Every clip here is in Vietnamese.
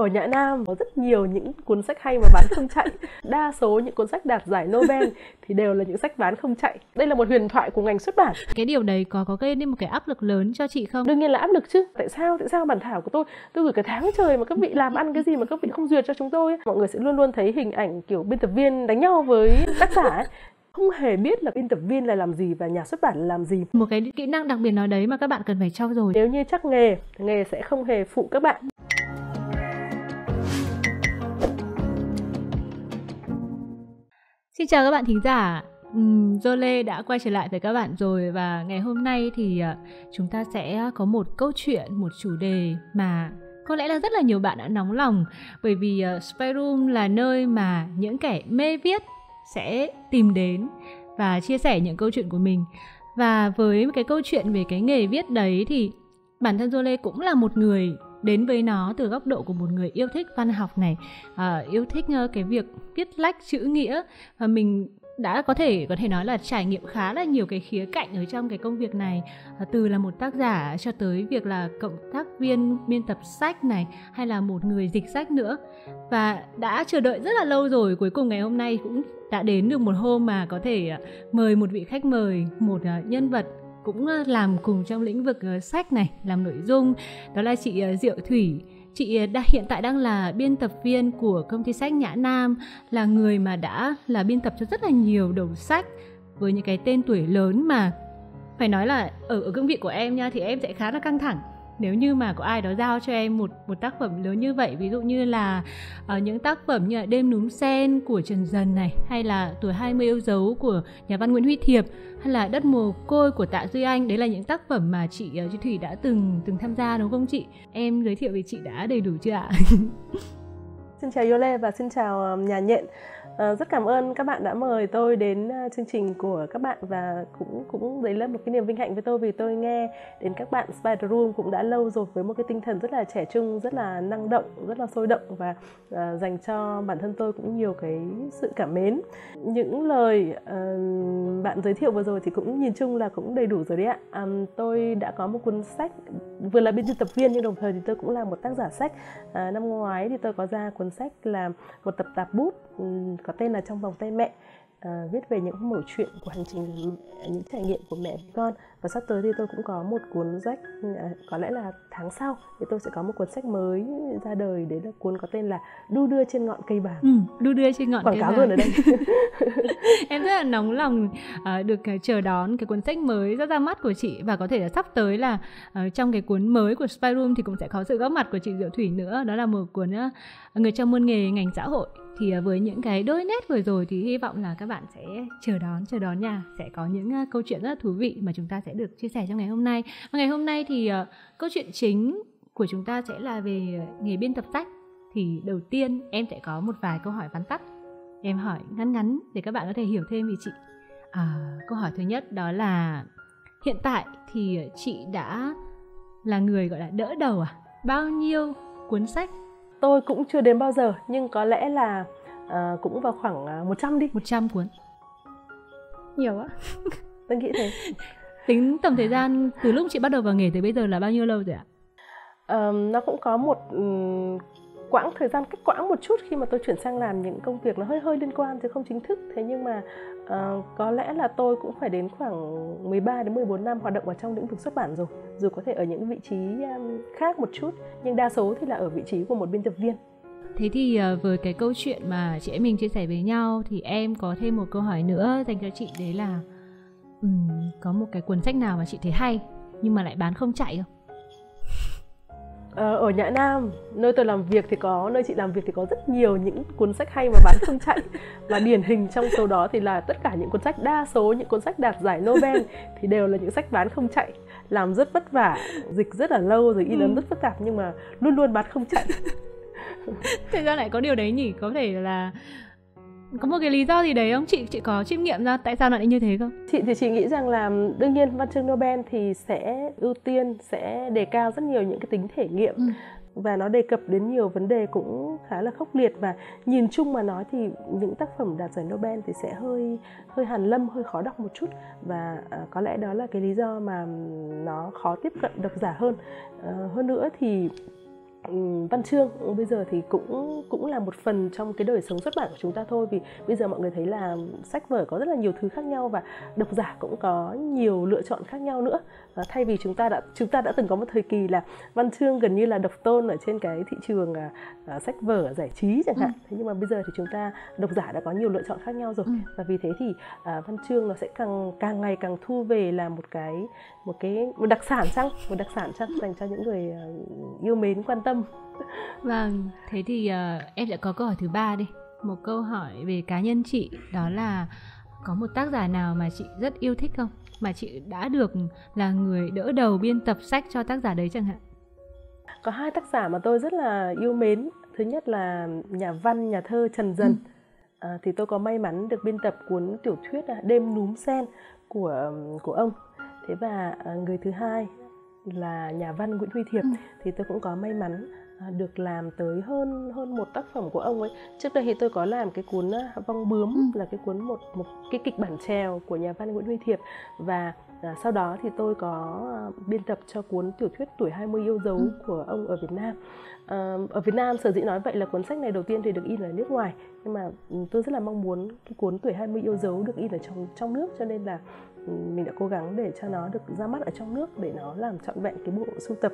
ở Nhã Nam có rất nhiều những cuốn sách hay mà bán không chạy. Đa số những cuốn sách đạt giải Nobel thì đều là những sách bán không chạy. Đây là một huyền thoại của ngành xuất bản. Cái điều đấy có có gây nên một cái áp lực lớn cho chị không? Đương nhiên là áp lực chứ. Tại sao tại sao bản thảo của tôi tôi gửi cả tháng trời mà các vị làm ăn cái gì mà các vị không duyệt cho chúng tôi mọi người sẽ luôn luôn thấy hình ảnh kiểu biên tập viên đánh nhau với tác giả ấy. Không hề biết là biên tập viên là làm gì và nhà xuất bản là làm gì. Một cái kỹ năng đặc biệt nào đấy mà các bạn cần phải trau dồi nếu như chắc nghề nghề sẽ không hề phụ các bạn Xin chào các bạn thính giả. Um, Jole đã quay trở lại với các bạn rồi và ngày hôm nay thì ờ, chúng ta sẽ có một câu chuyện, một chủ đề mà có lẽ là rất là nhiều bạn đã nóng lòng bởi vì uh, Spy Room là nơi mà những kẻ mê viết sẽ tìm đến và chia sẻ những câu chuyện của mình. Và với cái câu chuyện về cái nghề viết đấy thì bản thân Jole cũng là một người đến với nó từ góc độ của một người yêu thích văn học này. Uh, yêu thích uh, cái việc viết lách chữ nghĩa. Và mình đã có thể có thể nói là trải nghiệm khá là nhiều cái khía cạnh ở trong cái công việc này. À, từ là một tác giả cho tới việc là cộng tác viên biên tập sách này hay là một người dịch sách nữa. Và đã chờ đợi rất là lâu rồi cuối cùng ngày hôm nay cũng đã đến được một hôm mà có thể mời một vị khách mời một nhân vật cũng làm cùng trong lĩnh vực ờ, sách này, làm nội dung. Đó là chị ờ, Diệu Thủy. Chị ờ, đã hiện tại đang là biên tập viên của công ty sách Nhã Nam, là người mà đã, là biên tập cho rất là nhiều đầu sách với những cái tên tuổi lớn mà. Phải nói là ở ở cương vị của em nha, thì em sẽ khá là căng thẳng nếu như mà có ai đó giao cho em một một tác phẩm lớn như vậy ví dụ như là uh, những tác phẩm như là đêm núm sen của Trần Dần này hay là tuổi 20 yêu dấu của nhà văn Nguyễn Huy Thiệp hay là đất mồ côi của Tạ Duy Anh đấy là những tác phẩm mà chị ờ, uh, chị Thủy đã từng từng tham gia đúng không chị? Em giới thiệu về chị đã đầy đủ chưa ạ? Xin chào Yole và xin chào ờ, nhà nhện. À, rất cảm ơn các bạn đã mời tôi đến ờ, chương trình của các bạn và cũng cũng đấy là một cái niềm vinh hạnh với tôi vì tôi nghe đến các bạn Spider Room cũng đã lâu rồi với một cái tinh thần rất là trẻ trung, rất là năng động, rất là sôi động và uh, dành cho bản thân tôi cũng nhiều cái sự cảm mến. Những lời uh, bạn giới thiệu vừa rồi thì cũng nhìn chung là cũng đầy đủ rồi đấy ạ. Um, tôi đã có một cuốn sách vừa là biên tập viên nhưng đồng thời thì tôi cũng là một tác giả sách. Uh, năm ngoái thì tôi có ra cuốn sách là một tập tạp bút có tên là trong vòng tay mẹ uh, viết về những mẩu chuyện của hành trình những trải nghiệm của mẹ với con và sắp tới thì tôi cũng có một cuốn sách à, có lẽ là tháng sau thì tôi sẽ có một cuốn sách mới ra đời. Đấy là cuốn có tên là đu đưa trên ngọn cây bàng ừ, đu đưa trên ngọn quảng cây cáo luôn ở đây. Em rất là nóng lòng uh, được uh, chờ đón cái cuốn sách mới ra ra mắt của chị. Và có thể là sắp tới là uh, trong cái cuốn mới của Spy Room thì cũng sẽ có sự góp mặt của chị Diệu Thủy nữa. Đó là một cuốn uh, người trong muôn nghề ngành xã hội. Thì với những cái đôi nét vừa rồi thì hy vọng là các bạn sẽ chờ đón chờ đón nha. Sẽ có những câu chuyện rất là thú vị mà chúng ta sẽ được chia sẻ trong ngày hôm nay. Và ngày hôm nay thì uh, câu chuyện chính của chúng ta sẽ là về nghề biên tập sách. Thì đầu tiên em sẽ có một vài câu hỏi vắn tắt. Em hỏi ngắn ngắn để các bạn có thể hiểu thêm về chị. À, câu hỏi thứ nhất đó là hiện tại thì chị đã là người gọi là đỡ đầu à? Bao nhiêu cuốn sách? Tôi cũng chưa đến bao giờ nhưng có lẽ là uh, cũng vào khoảng uh, 100 đi. 100 cuốn. Nhiều á. Tôi nghĩ thế tính tổng thời gian từ lúc chị bắt đầu vào nghề tới bây giờ là bao nhiêu lâu rồi ạ? Um, nó cũng có một um, quãng thời gian cách quãng một chút khi mà tôi chuyển sang làm những công việc nó hơi hơi liên quan chứ không chính thức. Thế nhưng mà uh, có lẽ là tôi cũng phải đến khoảng 13 đến 14 năm hoạt động ở trong lĩnh vực xuất bản rồi dù có thể ở những vị trí um, khác một chút nhưng đa số thì là ở vị trí của một biên tập viên. Thế thì uh, với cái câu chuyện mà chị em mình chia sẻ với nhau thì em có thêm một câu hỏi nữa dành cho chị đấy là um, có một cái cuốn sách nào mà chị thấy hay nhưng mà lại bán không chạy không? Ờ, ở Nhã Nam, nơi tôi làm việc thì có, nơi chị làm việc thì có rất nhiều những cuốn sách hay mà bán không chạy Và điển hình trong số đó thì là tất cả những cuốn sách, đa số những cuốn sách đạt giải Nobel thì đều là những sách bán không chạy Làm rất vất vả, dịch rất là lâu rồi in ấn ừ. rất phức tạp nhưng mà luôn luôn bán không chạy Thế ra lại có điều đấy nhỉ, có thể là có một cái lý do gì đấy không? Chị chị có chiêm nghiệm ra tại sao lại như thế không? Chị thì chị nghĩ rằng là đương nhiên văn chương Nobel thì sẽ ưu tiên sẽ đề cao rất nhiều những cái tính thể nghiệm ừ. và nó đề cập đến nhiều vấn đề cũng khá là khốc liệt và nhìn chung mà nói thì những tác phẩm đạt giải Nobel thì sẽ hơi hơi hàn lâm hơi khó đọc một chút và à, có lẽ đó là cái lý do mà nó khó tiếp cận độc giả hơn. À, hơn nữa thì Ừ, văn chương ừ, bây giờ thì cũng cũng là một phần trong cái đời sống xuất bản của chúng ta thôi, vì bây giờ mọi người thấy là sách vở có rất là nhiều thứ khác nhau và độc giả cũng có nhiều lựa chọn khác nhau nữa thay vì chúng ta đã chúng ta đã từng có một thời kỳ là văn chương gần như là độc tôn ở trên cái thị trường à, à, sách vở giải trí chẳng hạn. Ừ. thế nhưng mà bây giờ thì chúng ta độc giả đã có nhiều lựa chọn khác nhau rồi. Ừ. và vì thế thì à, văn chương nó sẽ càng càng ngày càng thu về là một cái một cái một đặc sản chăng? Một đặc sản chăng? Dành cho những người à, yêu mến quan tâm. Vâng thế thì uh, em sẽ có câu hỏi thứ ba đi. Một câu hỏi về cá nhân chị đó là có một tác giả nào mà chị rất yêu thích không mà chị đã được là người đỡ đầu biên tập sách cho tác giả đấy chẳng hạn? Có hai tác giả mà tôi rất là yêu mến. Thứ nhất là nhà văn nhà thơ trần dần. Ừ. à, thì tôi có may mắn được biên tập cuốn tiểu thuyết là đêm núm sen của của ông. Thế và à, người thứ hai là nhà văn nguyễn huy thiệp. Ừ. thì tôi cũng có may mắn À, được làm tới hơn hơn một tác phẩm của ông ấy trước đây thì tôi có làm cái cuốn à, vong bướm ừ. là cái cuốn một một cái kịch bản trèo của nhà văn Nguyễn Huy Thiệp và à, sau đó thì tôi có à, biên tập cho cuốn tiểu thuyết tuổi 20 yêu dấu ừ. của ông ở Việt Nam à, ở Việt Nam sở dĩ nói vậy là cuốn sách này đầu tiên thì được in ở nước ngoài nhưng mà ừ, tôi rất là mong muốn cái cuốn tuổi 20 yêu dấu được in ở trong trong nước cho nên là mình đã cố gắng để cho nó được ra mắt ở trong nước để nó làm trọn vẹn cái bộ sưu tập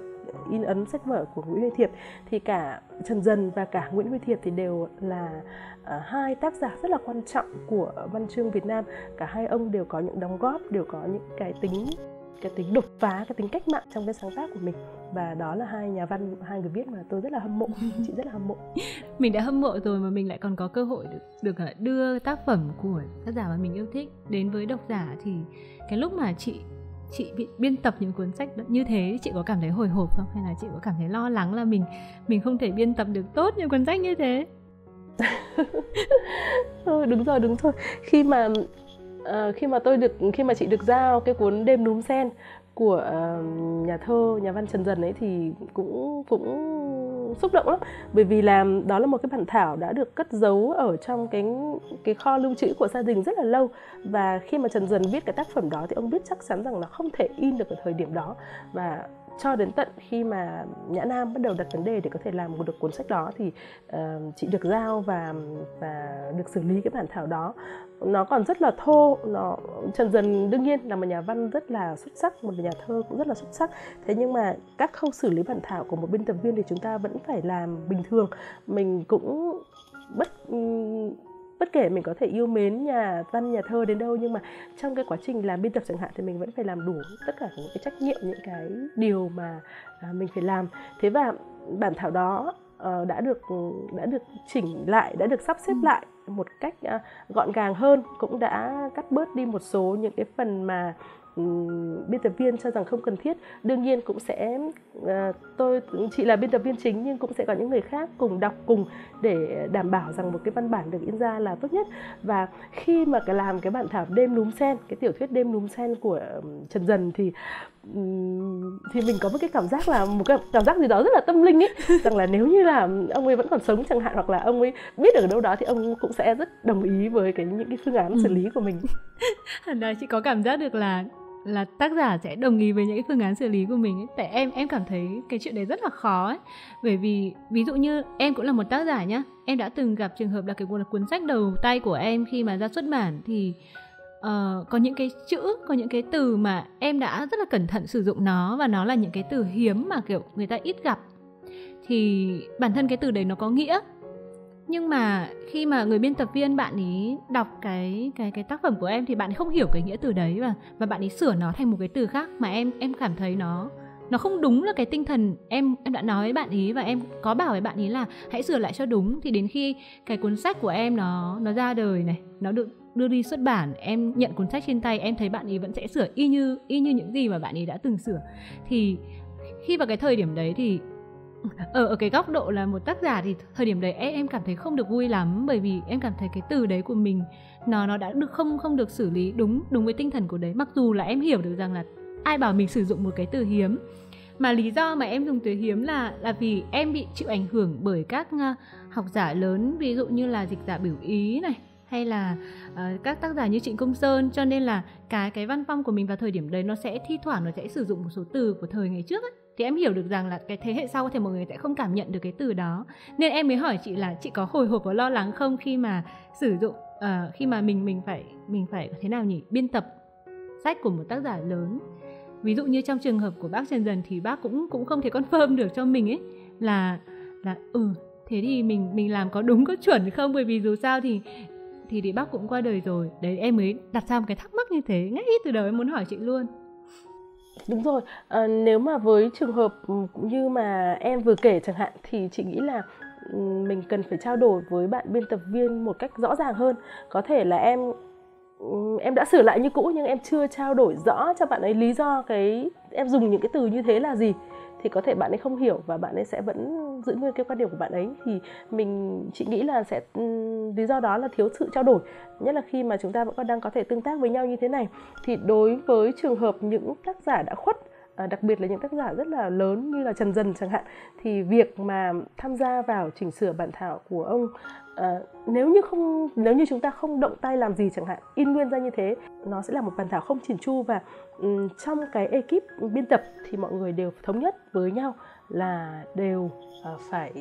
in ấn sách vở của Nguyễn Huy Thiệp. Thì cả Trần Dần và cả Nguyễn Huy Thiệp thì đều là uh, hai tác giả rất là quan trọng của văn chương Việt Nam. Cả hai ông đều có những đóng góp đều có những cái tính cái tính đột phá cái tính cách mạng trong cái sáng tác của mình. Và đó là hai nhà văn hai người viết mà tôi rất là hâm mộ. Chị rất là hâm mộ. Mình đã hâm mộ rồi mà mình lại còn có cơ hội được được à, đưa tác phẩm của tác giả mà mình yêu thích đến với độc giả thì cái lúc mà chị chị bị biên tập những cuốn sách như thế chị có cảm thấy hồi hộp không? Hay là chị có cảm thấy lo lắng là mình mình không thể biên tập được tốt những cuốn sách như thế? Ừ, đúng rồi đúng rồi khi mà Ờ, khi mà tôi được khi mà chị được giao cái cuốn đêm núm sen của uh, nhà thơ nhà văn Trần Dần ấy thì cũng cũng xúc động lắm. Bởi vì làm đó là một cái bản thảo đã được cất giấu ở trong cái cái kho lưu trữ của gia đình rất là lâu. Và khi mà Trần Dần viết cái tác phẩm đó thì ông biết chắc chắn rằng nó không thể in được ở thời điểm đó. Và cho đến tận khi mà Nhã Nam bắt đầu đặt vấn đề để có thể làm được cuốn sách đó thì uh, chị được giao và và được xử lý cái bản thảo đó nó còn rất là thô, nó Trần Dần. Đương nhiên là một nhà văn rất là xuất sắc, một nhà thơ cũng rất là xuất sắc. Thế nhưng mà các khâu xử lý bản thảo của một biên tập viên thì chúng ta vẫn phải làm bình thường. Mình cũng bất bất kể mình có thể yêu mến nhà văn, nhà thơ đến đâu, nhưng mà trong cái quá trình làm biên tập chẳng hạn thì mình vẫn phải làm đủ tất cả những cái trách nhiệm, những cái điều mà à, mình phải làm. Thế và bản thảo đó uh, đã được đã được chỉnh lại đã được sắp xếp ừ. lại một cách uh, gọn gàng hơn cũng đã cắt bớt đi một số những cái phần mà biên tập viên cho rằng không cần thiết đương nhiên cũng sẽ uh, tôi chị là biên tập viên chính nhưng cũng sẽ có những người khác cùng đọc cùng để đảm bảo rằng một cái văn bản được in ra là tốt nhất và khi mà cái làm cái bản thảo đêm núm sen cái tiểu thuyết đêm núm sen của Trần Dần thì thì mình có một cái cảm giác là một cái cảm giác gì đó rất là tâm linh ấy rằng là nếu như là ông ấy vẫn còn sống chẳng hạn hoặc là ông ấy biết được ở đâu đó thì ông cũng sẽ rất đồng ý với cái những cái phương án xử lý của mình. Hẳn là chị có cảm giác được là là tác giả sẽ đồng ý với những cái phương án xử lý của mình ấy. tại em em cảm thấy cái chuyện đấy rất là khó ấy bởi vì ví dụ như em cũng là một tác giả nhá em đã từng gặp trường hợp là cái cuốn sách đầu tay của em khi mà ra xuất bản thì uh, có những cái chữ có những cái từ mà em đã rất là cẩn thận sử dụng nó và nó là những cái từ hiếm mà kiểu người ta ít gặp. Thì bản thân cái từ đấy nó có nghĩa. Nhưng mà khi mà người biên tập viên bạn ấy đọc cái cái cái tác phẩm của em thì bạn ấy không hiểu cái nghĩa từ đấy và và bạn ấy sửa nó thành một cái từ khác mà em em cảm thấy nó nó không đúng là cái tinh thần em em đã nói với bạn ý và em có bảo với bạn ý là hãy sửa lại cho đúng. Thì đến khi cái cuốn sách của em nó nó ra đời này, nó được đưa đi xuất bản, em nhận cuốn sách trên tay, em thấy bạn ý vẫn sẽ sửa y như y như những gì mà bạn ý đã từng sửa. Thì khi vào cái thời điểm đấy thì, ở ở cái góc độ là một tác giả thì thời điểm đấy em em cảm thấy không được vui lắm. Bởi vì em cảm thấy cái từ đấy của mình, nó nó đã được không không được xử lý đúng đúng với tinh thần của đấy. Mặc dù là em hiểu được rằng là ai bảo mình sử dụng một cái từ hiếm. Mà lý do mà em dùng từ hiếm là là vì em bị chịu ảnh hưởng bởi các uh, học giả lớn ví dụ như là dịch giả biểu ý này hay là uh, các tác giả như Trịnh Công Sơn. Cho nên là cái cái văn phong của mình vào thời điểm đấy nó sẽ thi thoảng nó sẽ sử dụng một số từ của thời ngày trước ấy thì em hiểu được rằng là cái thế hệ sau có thể mọi người sẽ không cảm nhận được cái từ đó. Nên em mới hỏi chị là chị có hồi hộp và lo lắng không khi mà sử dụng uh, khi mà mình mình phải mình phải thế nào nhỉ? Biên tập sách của một tác giả lớn ví dụ như trong trường hợp của bác Trần Dần thì bác cũng cũng không thể confirm được cho mình ấy là là ừ thế thì mình mình làm có đúng có chuẩn không? Bởi vì dù sao thì thì thì bác cũng qua đời rồi. Đấy em mới đặt ra một cái thắc mắc như thế ngay từ đầu em muốn hỏi chị luôn. Đúng rồi. À, nếu mà với trường hợp ừ, cũng như mà em vừa kể chẳng hạn thì chị nghĩ là ừ, mình cần phải trao đổi với bạn biên tập viên một cách rõ ràng hơn. Có thể là em em đã sửa lại như cũ nhưng em chưa trao đổi rõ cho bạn ấy lý do cái em dùng những cái từ như thế là gì. Thì có thể bạn ấy không hiểu và bạn ấy sẽ vẫn giữ nguyên cái quan điểm của bạn ấy. Thì mình, chị nghĩ là sẽ lý do đó là thiếu sự trao đổi. Nhất là khi mà chúng ta vẫn còn đang có thể tương tác với nhau như thế này. Thì đối với trường hợp những tác giả đã khuất Ờ, đặc biệt là những tác giả rất là lớn như là Trần Dần chẳng hạn thì việc mà tham gia vào chỉnh sửa bản thảo của ông à, nếu như không nếu như chúng ta không động tay làm gì chẳng hạn in nguyên ra như thế nó sẽ là một bản thảo không chỉn chu và um, trong cái ekip biên tập thì mọi người đều thống nhất với nhau là đều uh, phải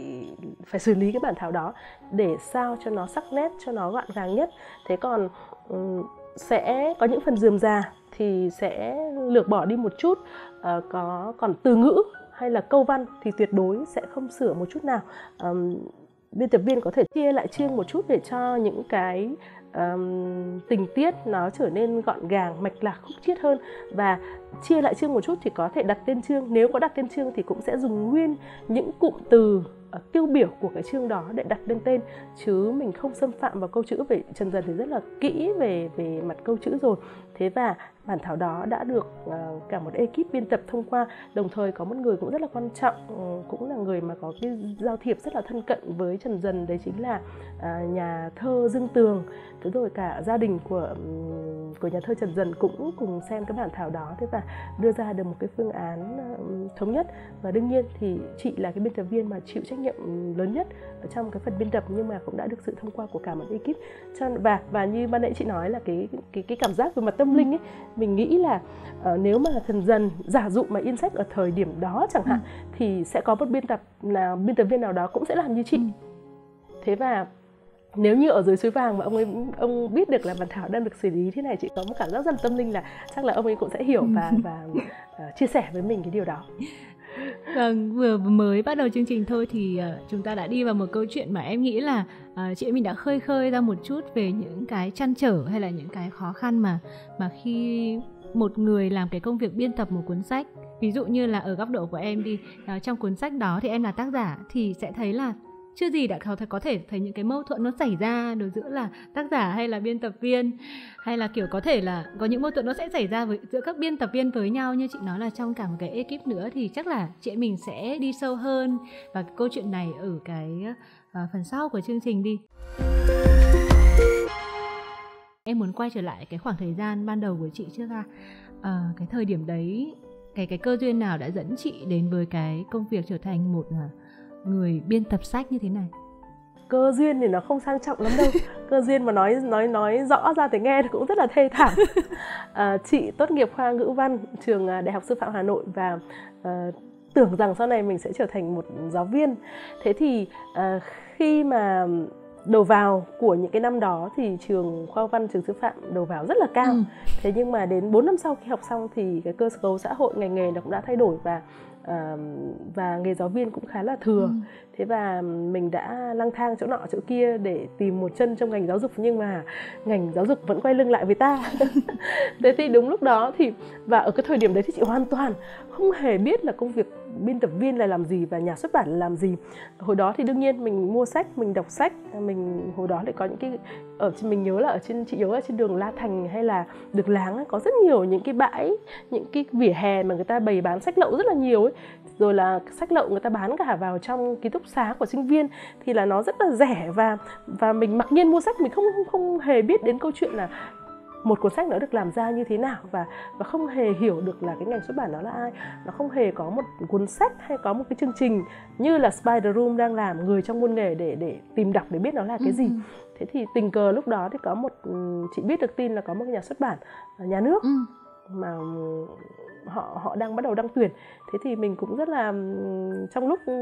phải xử lý cái bản thảo đó để sao cho nó sắc nét cho nó gọn gàng nhất. Thế còn um, sẽ có những phần dườm già thì sẽ lược bỏ đi một chút. À, có còn từ ngữ hay là câu văn thì tuyệt đối sẽ không sửa một chút nào. À, biên tập viên có thể chia lại chương một chút để cho những cái um, tình tiết nó trở nên gọn gàng mạch lạc khúc chiết hơn. Và chia lại chương một chút thì có thể đặt tên chương. Nếu có đặt tên chương thì cũng sẽ dùng nguyên những cụm từ uh, tiêu biểu của cái chương đó để đặt lên tên. Chứ mình không xâm phạm vào câu chữ về trần dần thì rất là kỹ về về mặt câu chữ rồi. Thế và bản thảo đó đã được uh, cả một ekip biên tập thông qua. Đồng thời có một người cũng rất là quan trọng uh, cũng là người mà có cái giao thiệp rất là thân cận với trần dần. Đấy chính là uh, nhà thơ dương tường. Thế rồi cả gia đình của um, của nhà thơ trần dần cũng cùng xem cái bản thảo đó. Thế và đưa ra được một cái phương án thống nhất và đương nhiên thì chị là cái biên tập viên mà chịu trách nhiệm lớn nhất ở trong cái phần biên tập nhưng mà cũng đã được sự thông qua của cả một ekip cho và và như ban nãy chị nói là cái cái cái cảm giác về mặt tâm linh ấy mình nghĩ là uh, nếu mà thần dần giả dụ mà in sách ở thời điểm đó chẳng hạn ừ. thì sẽ có một biên tập nào biên tập viên nào đó cũng sẽ làm như chị ừ. thế và nếu như ở dưới suối vàng mà ông ấy ông biết được là bản thảo đang được xử lý thế này chị có một cảm giác rất là tâm linh là chắc là ông ấy cũng sẽ hiểu và và uh, chia sẻ với mình cái điều đó. Vâng, vừa mới bắt đầu chương trình thôi thì uh, chúng ta đã đi vào một câu chuyện mà em nghĩ là uh, chị mình đã khơi khơi ra một chút về những cái chăn trở hay là những cái khó khăn mà mà khi một người làm cái công việc biên tập một cuốn sách. Ví dụ như là ở góc độ của em đi uh, trong cuốn sách đó thì em là tác giả thì sẽ thấy là chưa gì đã có thể có thể thấy những cái mâu thuẫn nó xảy ra đối giữa là tác giả hay là biên tập viên hay là kiểu có thể là có những mâu thuẫn nó sẽ xảy ra với giữa các biên tập viên với nhau. Như chị nói là trong cả một cái ekip nữa thì chắc là chị mình sẽ đi sâu hơn. Và cái câu chuyện này ở cái uh, phần sau của chương trình đi. Em muốn quay trở lại cái khoảng thời gian ban đầu của chị trước ra à, cái thời điểm đấy cái cái cơ duyên nào đã dẫn chị đến với cái công việc trở thành một uh, người biên tập sách như thế này? Cơ duyên thì nó không sang trọng lắm đâu. Cơ duyên mà nói nói nói rõ ra thì nghe thì cũng rất là thê thảm. À, chị tốt nghiệp khoa ngữ văn trường à, đại học sư phạm hà nội và à, tưởng rằng sau này mình sẽ trở thành một giáo viên. Thế thì à, khi mà đầu vào của những cái năm đó thì trường khoa văn trường sư phạm đầu vào rất là cao. Ừ. thế nhưng mà đến 4 năm sau khi học xong thì cái cơ cấu xã hội ngành nghề nó cũng đã thay đổi và và nghề giáo viên cũng khá là thừa ừ. thế và mình đã lang thang chỗ nọ chỗ kia để tìm một chân trong ngành giáo dục nhưng mà ngành giáo dục vẫn quay lưng lại với ta thế thì đúng lúc đó thì và ở cái thời điểm đấy thì chị hoàn toàn không hề biết là công việc biên tập viên là làm gì và nhà xuất bản là làm gì. Hồi đó thì đương nhiên mình mua sách mình đọc sách mình hồi đó lại có những cái ở mình nhớ là ở trên chị nhớ ở trên đường La Thành hay là Được Láng ấy, có rất nhiều những cái bãi những cái vỉa hè mà người ta bày bán sách lậu rất là nhiều ấy. Rồi là sách lậu người ta bán cả vào trong ký túc xá của sinh viên thì là nó rất là rẻ và và mình mặc nhiên mua sách mình không không, không hề biết đến câu chuyện là một cuốn sách nó được làm ra như thế nào và và không hề hiểu được là cái ngành xuất bản đó là ai nó không hề có một cuốn sách hay có một cái chương trình như là Spider Room đang làm người trong môn nghề để để tìm đọc để biết nó là cái gì ừ. thế thì tình cờ lúc đó thì có một chị biết được tin là có một nhà xuất bản nhà nước ừ mà ừ, họ họ đang bắt đầu đăng tuyển. Thế thì mình cũng rất là ừ, trong lúc ừ,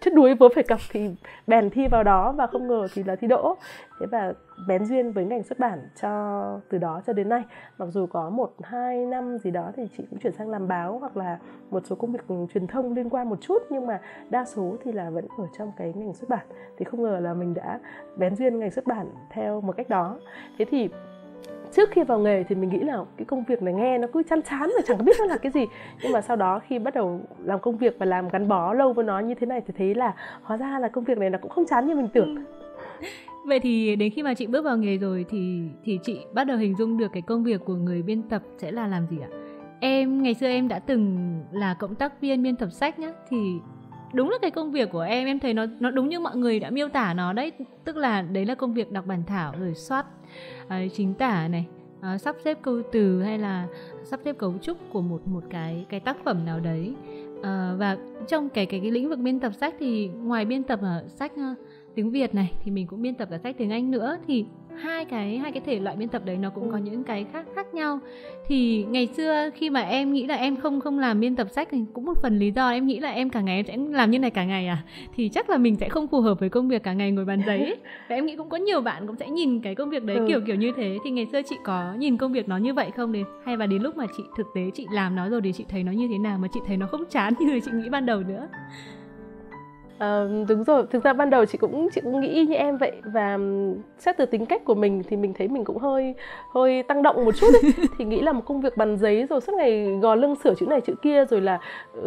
chết đuối vớ phải cặp thì bèn thi vào đó và không ngờ thì là thi đỗ. Thế và bén duyên với ngành xuất bản cho, từ đó cho đến nay. Mặc dù có một, hai năm gì đó thì chị cũng chuyển sang làm báo hoặc là một số công việc truyền thông liên quan một chút, nhưng mà đa số thì là vẫn ở trong cái ngành xuất bản. Thì không ngờ là mình đã bén duyên ngành xuất bản theo một cách đó. Thế thì trước khi vào nghề thì mình nghĩ là cái công việc này nghe nó cứ chán chán và chẳng biết nó là cái gì. Nhưng mà sau đó khi bắt đầu làm công việc và làm gắn bó lâu với nó như thế này thì thấy là hóa ra là công việc này nó cũng không chán như mình tưởng. Ừ. Vậy thì đến khi mà chị bước vào nghề rồi thì thì chị bắt đầu hình dung được cái công việc của người biên tập sẽ là làm gì ạ? Em, ngày xưa em đã từng là cộng tác viên biên tập sách nhá, thì đúng là cái công việc của em em thấy nó nó đúng như mọi người đã miêu tả nó đấy. Tức là đấy là công việc đọc bản thảo, rồi soát uh, chính tả này uh, sắp xếp câu từ hay là sắp xếp cấu trúc của một một cái cái tác phẩm nào đấy. Uh, và trong cái, cái cái lĩnh vực biên tập sách thì ngoài biên tập ở sách uh, tiếng Việt này thì mình cũng biên tập cả sách tiếng Anh nữa. Thì hai cái hai cái thể loại biên tập đấy nó cũng có những cái khác khác nhau. Thì ngày xưa khi mà em nghĩ là em không không làm biên tập sách thì cũng một phần lý do em nghĩ là em cả ngày em sẽ làm như này cả ngày à? Thì chắc là mình sẽ không phù hợp với công việc cả ngày ngồi bàn giấy. Và em nghĩ cũng có nhiều bạn cũng sẽ nhìn cái công việc đấy ừ. kiểu kiểu như thế. Thì ngày xưa chị có nhìn công việc nó như vậy không? Đến hay và đến lúc mà chị thực tế chị làm nó rồi thì chị thấy nó như thế nào? Mà chị thấy nó không chán như chị nghĩ ban đầu nữa Đúng rồi, thực ra ban đầu chị cũng chị cũng nghĩ như em vậy và xét từ tính cách của mình thì mình thấy mình cũng hơi hơi tăng động một chút ấy. thì nghĩ là một công việc bàn giấy rồi suốt ngày gò lưng sửa chữ này chữ kia rồi là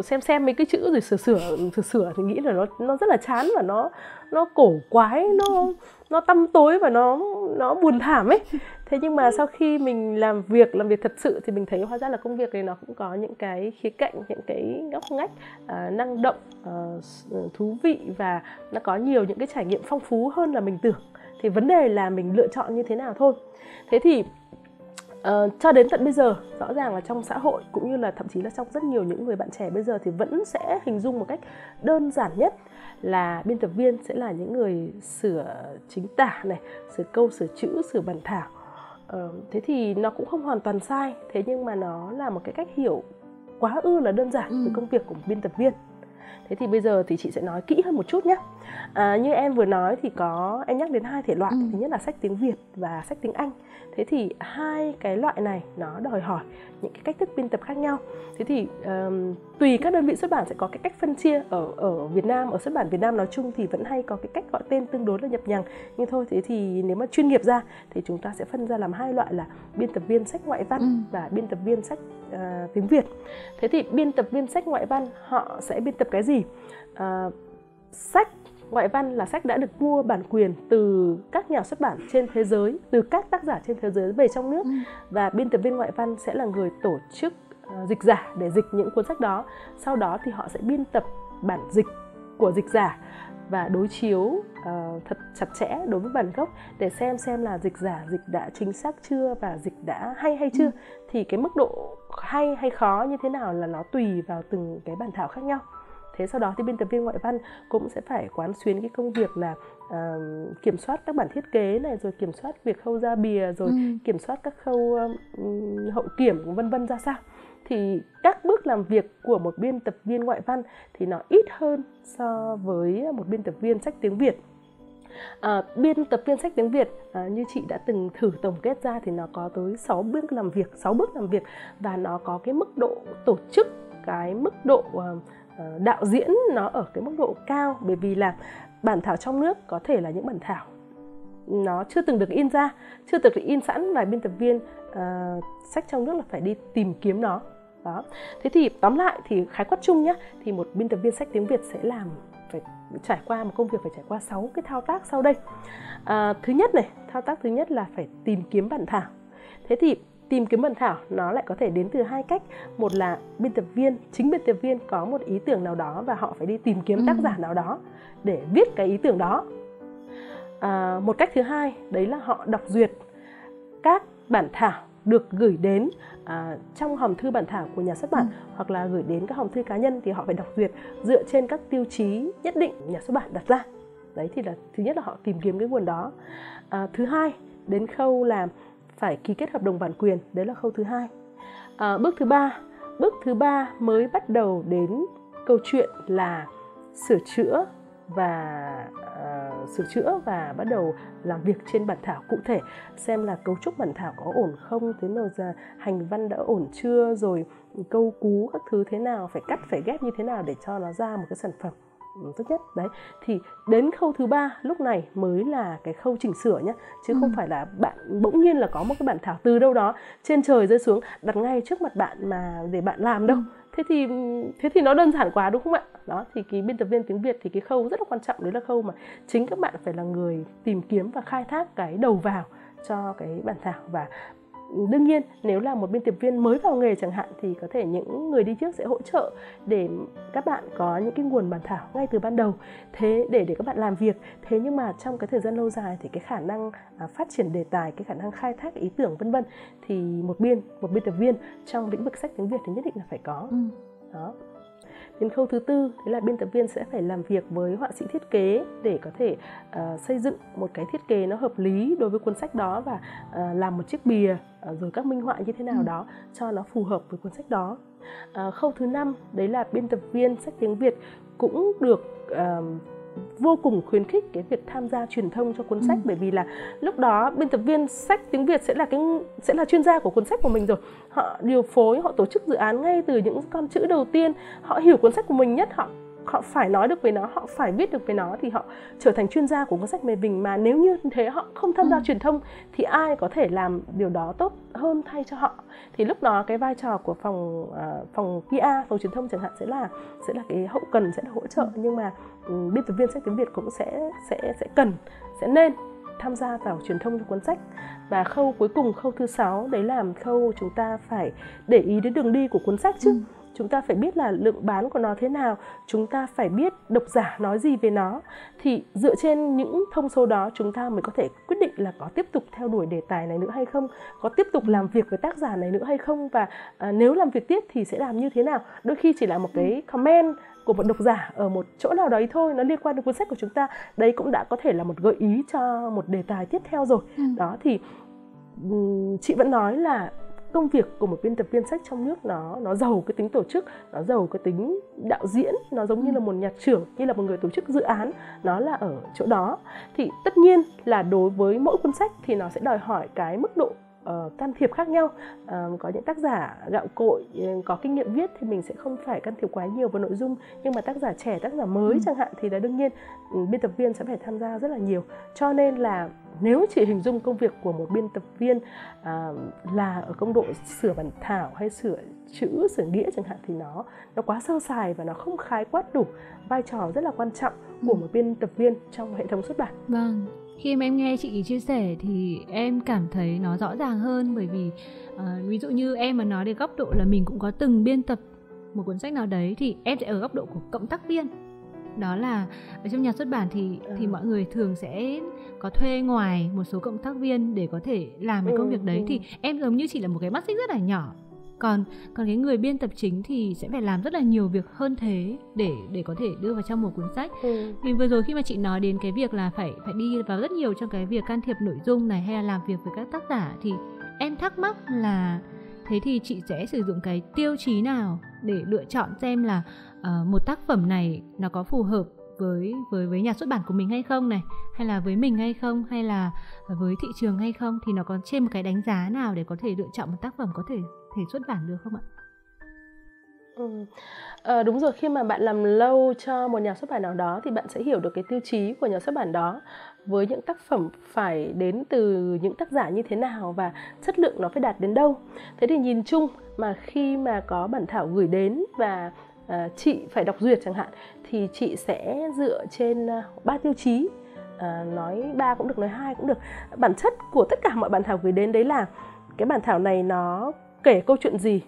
xem xem mấy cái chữ rồi sửa sửa sửa sửa thì nghĩ là nó nó rất là chán và nó nó cổ quái nó nó tăm tối và nó nó buồn thảm ấy. Thế nhưng mà sau khi mình làm việc làm việc thật sự thì mình thấy hóa ra là công việc này nó cũng có những cái khía cạnh những cái góc ngách uh, năng động uh, thú vị và nó có nhiều những cái trải nghiệm phong phú hơn là mình tưởng. Thì vấn đề là mình lựa chọn như thế nào thôi. Thế thì Uh, cho đến tận bây giờ rõ ràng là trong xã hội cũng như là thậm chí là trong rất nhiều những người bạn trẻ bây giờ thì vẫn sẽ hình dung một cách đơn giản nhất là biên tập viên sẽ là những người sửa chính tả này sửa câu sửa chữ sửa bản thảo. Uh, thế thì nó cũng không hoàn toàn sai thế nhưng mà nó là một cái cách hiểu quá ư là đơn giản ừ. về công việc của một biên tập viên. Thế thì bây giờ thì chị sẽ nói kỹ hơn một chút nhé à, như em vừa nói thì có em nhắc đến hai thể loại. Ừ. thứ nhất là sách tiếng việt và sách tiếng anh. Thế thì hai cái loại này nó đòi hỏi những cái cách thức biên tập khác nhau. Thế thì um, tùy các đơn vị xuất bản sẽ có cái cách phân chia. Ở ở Việt Nam ở xuất bản Việt Nam nói chung thì vẫn hay có cái cách gọi tên tương đối là nhập nhằng. Nhưng thôi thế thì nếu mà chuyên nghiệp ra thì chúng ta sẽ phân ra làm hai loại là biên tập viên sách ngoại văn ừ. và biên tập viên sách uh, tiếng Việt. Thế thì biên tập viên sách ngoại văn họ sẽ biên tập cái gì? Uh, sách ngoại văn là sách đã được mua bản quyền từ các nhà xuất bản trên thế giới từ các tác giả trên thế giới về trong nước ừ. và biên tập viên ngoại văn sẽ là người tổ chức uh, dịch giả để dịch những cuốn sách đó sau đó thì họ sẽ biên tập bản dịch của dịch giả và đối chiếu uh, thật chặt chẽ đối với bản gốc để xem xem là dịch giả dịch đã chính xác chưa và dịch đã hay hay chưa ừ. thì cái mức độ hay hay khó như thế nào là nó tùy vào từng cái bản thảo khác nhau thế sau đó thì biên tập viên ngoại văn cũng sẽ phải quán xuyến cái công việc là uh, kiểm soát các bản thiết kế này rồi kiểm soát việc khâu ra bìa rồi ừ. kiểm soát các khâu uh, hậu kiểm vân vân ra sao thì các bước làm việc của một biên tập viên ngoại văn thì nó ít hơn so với một biên tập viên sách tiếng Việt À, biên tập viên sách tiếng Việt à, như chị đã từng thử tổng kết ra thì nó có tới 6 bước làm việc, 6 bước làm việc và nó có cái mức độ tổ chức cái mức độ uh, Ờ, đạo diễn nó ở cái mức độ cao bởi vì là bản thảo trong nước có thể là những bản thảo nó chưa từng được in ra chưa từng được in sẵn và biên tập viên uh, sách trong nước là phải đi tìm kiếm nó. Đó. Thế thì tóm lại thì khái quát chung nhá, thì một biên tập viên sách tiếng việt sẽ làm phải trải qua một công việc phải trải qua 6 cái thao tác sau đây. À, thứ nhất này thao tác thứ nhất là phải tìm kiếm bản thảo. Thế thì tìm kiếm bản thảo nó lại có thể đến từ hai cách một là biên tập viên chính biên tập viên có một ý tưởng nào đó và họ phải đi tìm kiếm tác ừ. giả nào đó để viết cái ý tưởng đó à, một cách thứ hai đấy là họ đọc duyệt các bản thảo được gửi đến à, trong hòm thư bản thảo của nhà xuất bản ừ. hoặc là gửi đến các hòm thư cá nhân thì họ phải đọc duyệt dựa trên các tiêu chí nhất định nhà xuất bản đặt ra đấy thì là thứ nhất là họ tìm kiếm cái nguồn đó à, thứ hai đến khâu làm phải ký kết hợp đồng bản quyền. Đấy là khâu thứ hai. À, bước thứ ba. Bước thứ ba mới bắt đầu đến câu chuyện là sửa chữa và uh, sửa chữa và bắt đầu làm việc trên bản thảo cụ thể. Xem là cấu trúc bản thảo có ổn không thế nào giờ hành văn đã ổn chưa rồi câu cú các thứ thế nào phải cắt phải ghép như thế nào để cho nó ra một cái sản phẩm tốt nhất. Đấy thì đến khâu thứ ba lúc này mới là cái khâu chỉnh sửa nhé chứ ừ. không phải là bạn bỗng nhiên là có một cái bản thảo từ đâu đó trên trời rơi xuống đặt ngay trước mặt bạn mà để bạn làm đâu. Ừ. thế thì thế thì nó đơn giản quá đúng không ạ? Đó thì cái biên tập viên tiếng việt thì cái khâu rất là quan trọng. Đấy là khâu mà chính các bạn phải là người tìm kiếm và khai thác cái đầu vào cho cái bản thảo. Và đương nhiên nếu là một biên tập viên mới vào nghề chẳng hạn thì có thể những người đi trước sẽ hỗ trợ để các bạn có những cái nguồn bản thảo ngay từ ban đầu. Thế để để các bạn làm việc. Thế nhưng mà trong cái thời gian lâu dài thì cái khả năng à, phát triển đề tài cái khả năng khai thác ý tưởng vân vân thì một biên một biên tập viên trong lĩnh vực sách tiếng việt thì nhất định là phải có. Ừ. đó đến khâu thứ tư đấy là biên tập viên sẽ phải làm việc với họa sĩ thiết kế để có thể uh, xây dựng một cái thiết kế nó hợp lý đối với cuốn sách đó và uh, làm một chiếc bìa uh, rồi các minh họa như thế nào ừ. đó cho nó phù hợp với cuốn sách đó uh, khâu thứ năm đấy là biên tập viên sách tiếng việt cũng được uh, vô cùng khuyến khích cái việc tham gia truyền thông cho cuốn ừ. sách bởi vì là lúc đó biên tập viên sách tiếng Việt sẽ là cái sẽ là chuyên gia của cuốn sách của mình rồi. Họ điều phối họ tổ chức dự án ngay từ những con chữ đầu tiên. Họ hiểu cuốn sách của mình nhất họ họ phải nói được về nó họ phải viết được về nó thì họ trở thành chuyên gia của cuốn sách mê bình. Mà nếu như thế họ không tham gia ừ. truyền thông thì ai có thể làm điều đó tốt hơn thay cho họ? Thì lúc đó cái vai trò của phòng uh, phòng PR phòng truyền thông chẳng hạn sẽ là sẽ là cái hậu cần sẽ là hỗ trợ. Ừ. nhưng mà um, biên tập viên sách tiếng Việt cũng sẽ sẽ sẽ cần sẽ nên tham gia vào truyền thông cho cuốn sách. Và khâu cuối cùng khâu thứ sáu đấy là khâu chúng ta phải để ý đến đường đi của cuốn sách chứ. Ừ chúng ta phải biết là lượng bán của nó thế nào chúng ta phải biết độc giả nói gì về nó. Thì dựa trên những thông số đó chúng ta mới có thể quyết định là có tiếp tục theo đuổi đề tài này nữa hay không có tiếp tục làm việc với tác giả này nữa hay không và à, nếu làm việc tiếp thì sẽ làm như thế nào. Đôi khi chỉ là một cái comment của một độc giả ở một chỗ nào đấy thôi nó liên quan đến cuốn sách của chúng ta. Đấy cũng đã có thể là một gợi ý cho một đề tài tiếp theo rồi. Ừ. đó thì chị vẫn nói là công việc của một biên tập viên sách trong nước nó nó giàu cái tính tổ chức nó giàu cái tính đạo diễn nó giống như là một nhạc trưởng như là một người tổ chức dự án nó là ở chỗ đó. Thì tất nhiên là đối với mỗi cuốn sách thì nó sẽ đòi hỏi cái mức độ uh, can thiệp khác nhau uh, có những tác giả gạo cội uh, có kinh nghiệm viết thì mình sẽ không phải can thiệp quá nhiều vào nội dung nhưng mà tác giả trẻ tác giả mới ừ. chẳng hạn thì là đương nhiên um, biên tập viên sẽ phải tham gia rất là nhiều cho nên là nếu chỉ hình dung công việc của một biên tập viên à, là ở công độ sửa bản thảo hay sửa chữ sửa nghĩa chẳng hạn thì nó nó quá sơ sài và nó không khái quát đủ vai trò rất là quan trọng của ừ. một biên tập viên trong hệ thống xuất bản. Vâng, khi mà em nghe chị chia sẻ thì em cảm thấy nó rõ ràng hơn bởi vì uh, ví dụ như em mà nói đến góc độ là mình cũng có từng biên tập một cuốn sách nào đấy thì em sẽ ở góc độ của cộng tác viên đó là ở trong nhà xuất bản thì ừ. thì mọi người thường sẽ có thuê ngoài một số cộng tác viên để có thể làm cái công việc đấy ừ. thì em giống như chỉ là một cái mắt xích rất là nhỏ còn còn cái người biên tập chính thì sẽ phải làm rất là nhiều việc hơn thế để để có thể đưa vào trong một cuốn sách ừ. thì vừa rồi khi mà chị nói đến cái việc là phải phải đi vào rất nhiều trong cái việc can thiệp nội dung này hay là làm việc với các tác giả thì em thắc mắc là thế thì chị sẽ sử dụng cái tiêu chí nào để lựa chọn xem là uh, một tác phẩm này nó có phù hợp với với với nhà xuất bản của mình hay không này hay là với mình hay không hay là với thị trường hay không thì nó có trên một cái đánh giá nào để có thể lựa chọn một tác phẩm có thể thể xuất bản được không ạ? Ừ. À, đúng rồi khi mà bạn làm lâu cho một nhà xuất bản nào đó thì bạn sẽ hiểu được cái tiêu chí của nhà xuất bản đó với những tác phẩm phải đến từ những tác giả như thế nào và chất lượng nó phải đạt đến đâu thế thì nhìn chung mà khi mà có bản thảo gửi đến và uh, chị phải đọc duyệt chẳng hạn thì chị sẽ dựa trên ờ, ba uh, tiêu chí uh, nói ba cũng được nói hai cũng được bản chất của tất cả mọi bản thảo gửi đến đấy là cái bản thảo này nó kể câu chuyện gì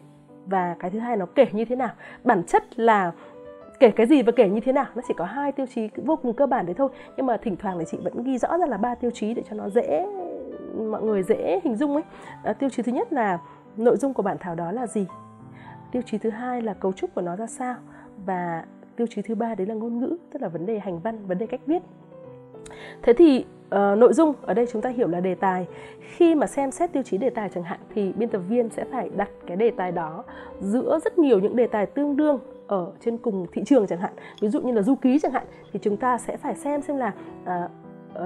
và cái thứ hai nó kể như thế nào. Bản chất là kể cái gì và kể như thế nào nó chỉ có hai tiêu chí vô cùng cơ bản đấy thôi. Nhưng mà thỉnh thoảng thì chị vẫn ghi rõ ra là ba tiêu chí để cho nó dễ mọi người dễ hình dung ấy. À, tiêu chí thứ nhất là nội dung của bản thảo đó là gì? Tiêu chí thứ hai là cấu trúc của nó ra sao? Và tiêu chí thứ ba đấy là ngôn ngữ tức là vấn đề hành văn vấn đề cách viết thế thì uh, nội dung ở đây chúng ta hiểu là đề tài. Khi mà xem xét tiêu chí đề tài chẳng hạn thì biên tập viên sẽ phải đặt cái đề tài đó giữa rất nhiều những đề tài tương đương ở trên cùng thị trường chẳng hạn. Ví dụ như là du ký chẳng hạn thì chúng ta sẽ phải xem xem là uh,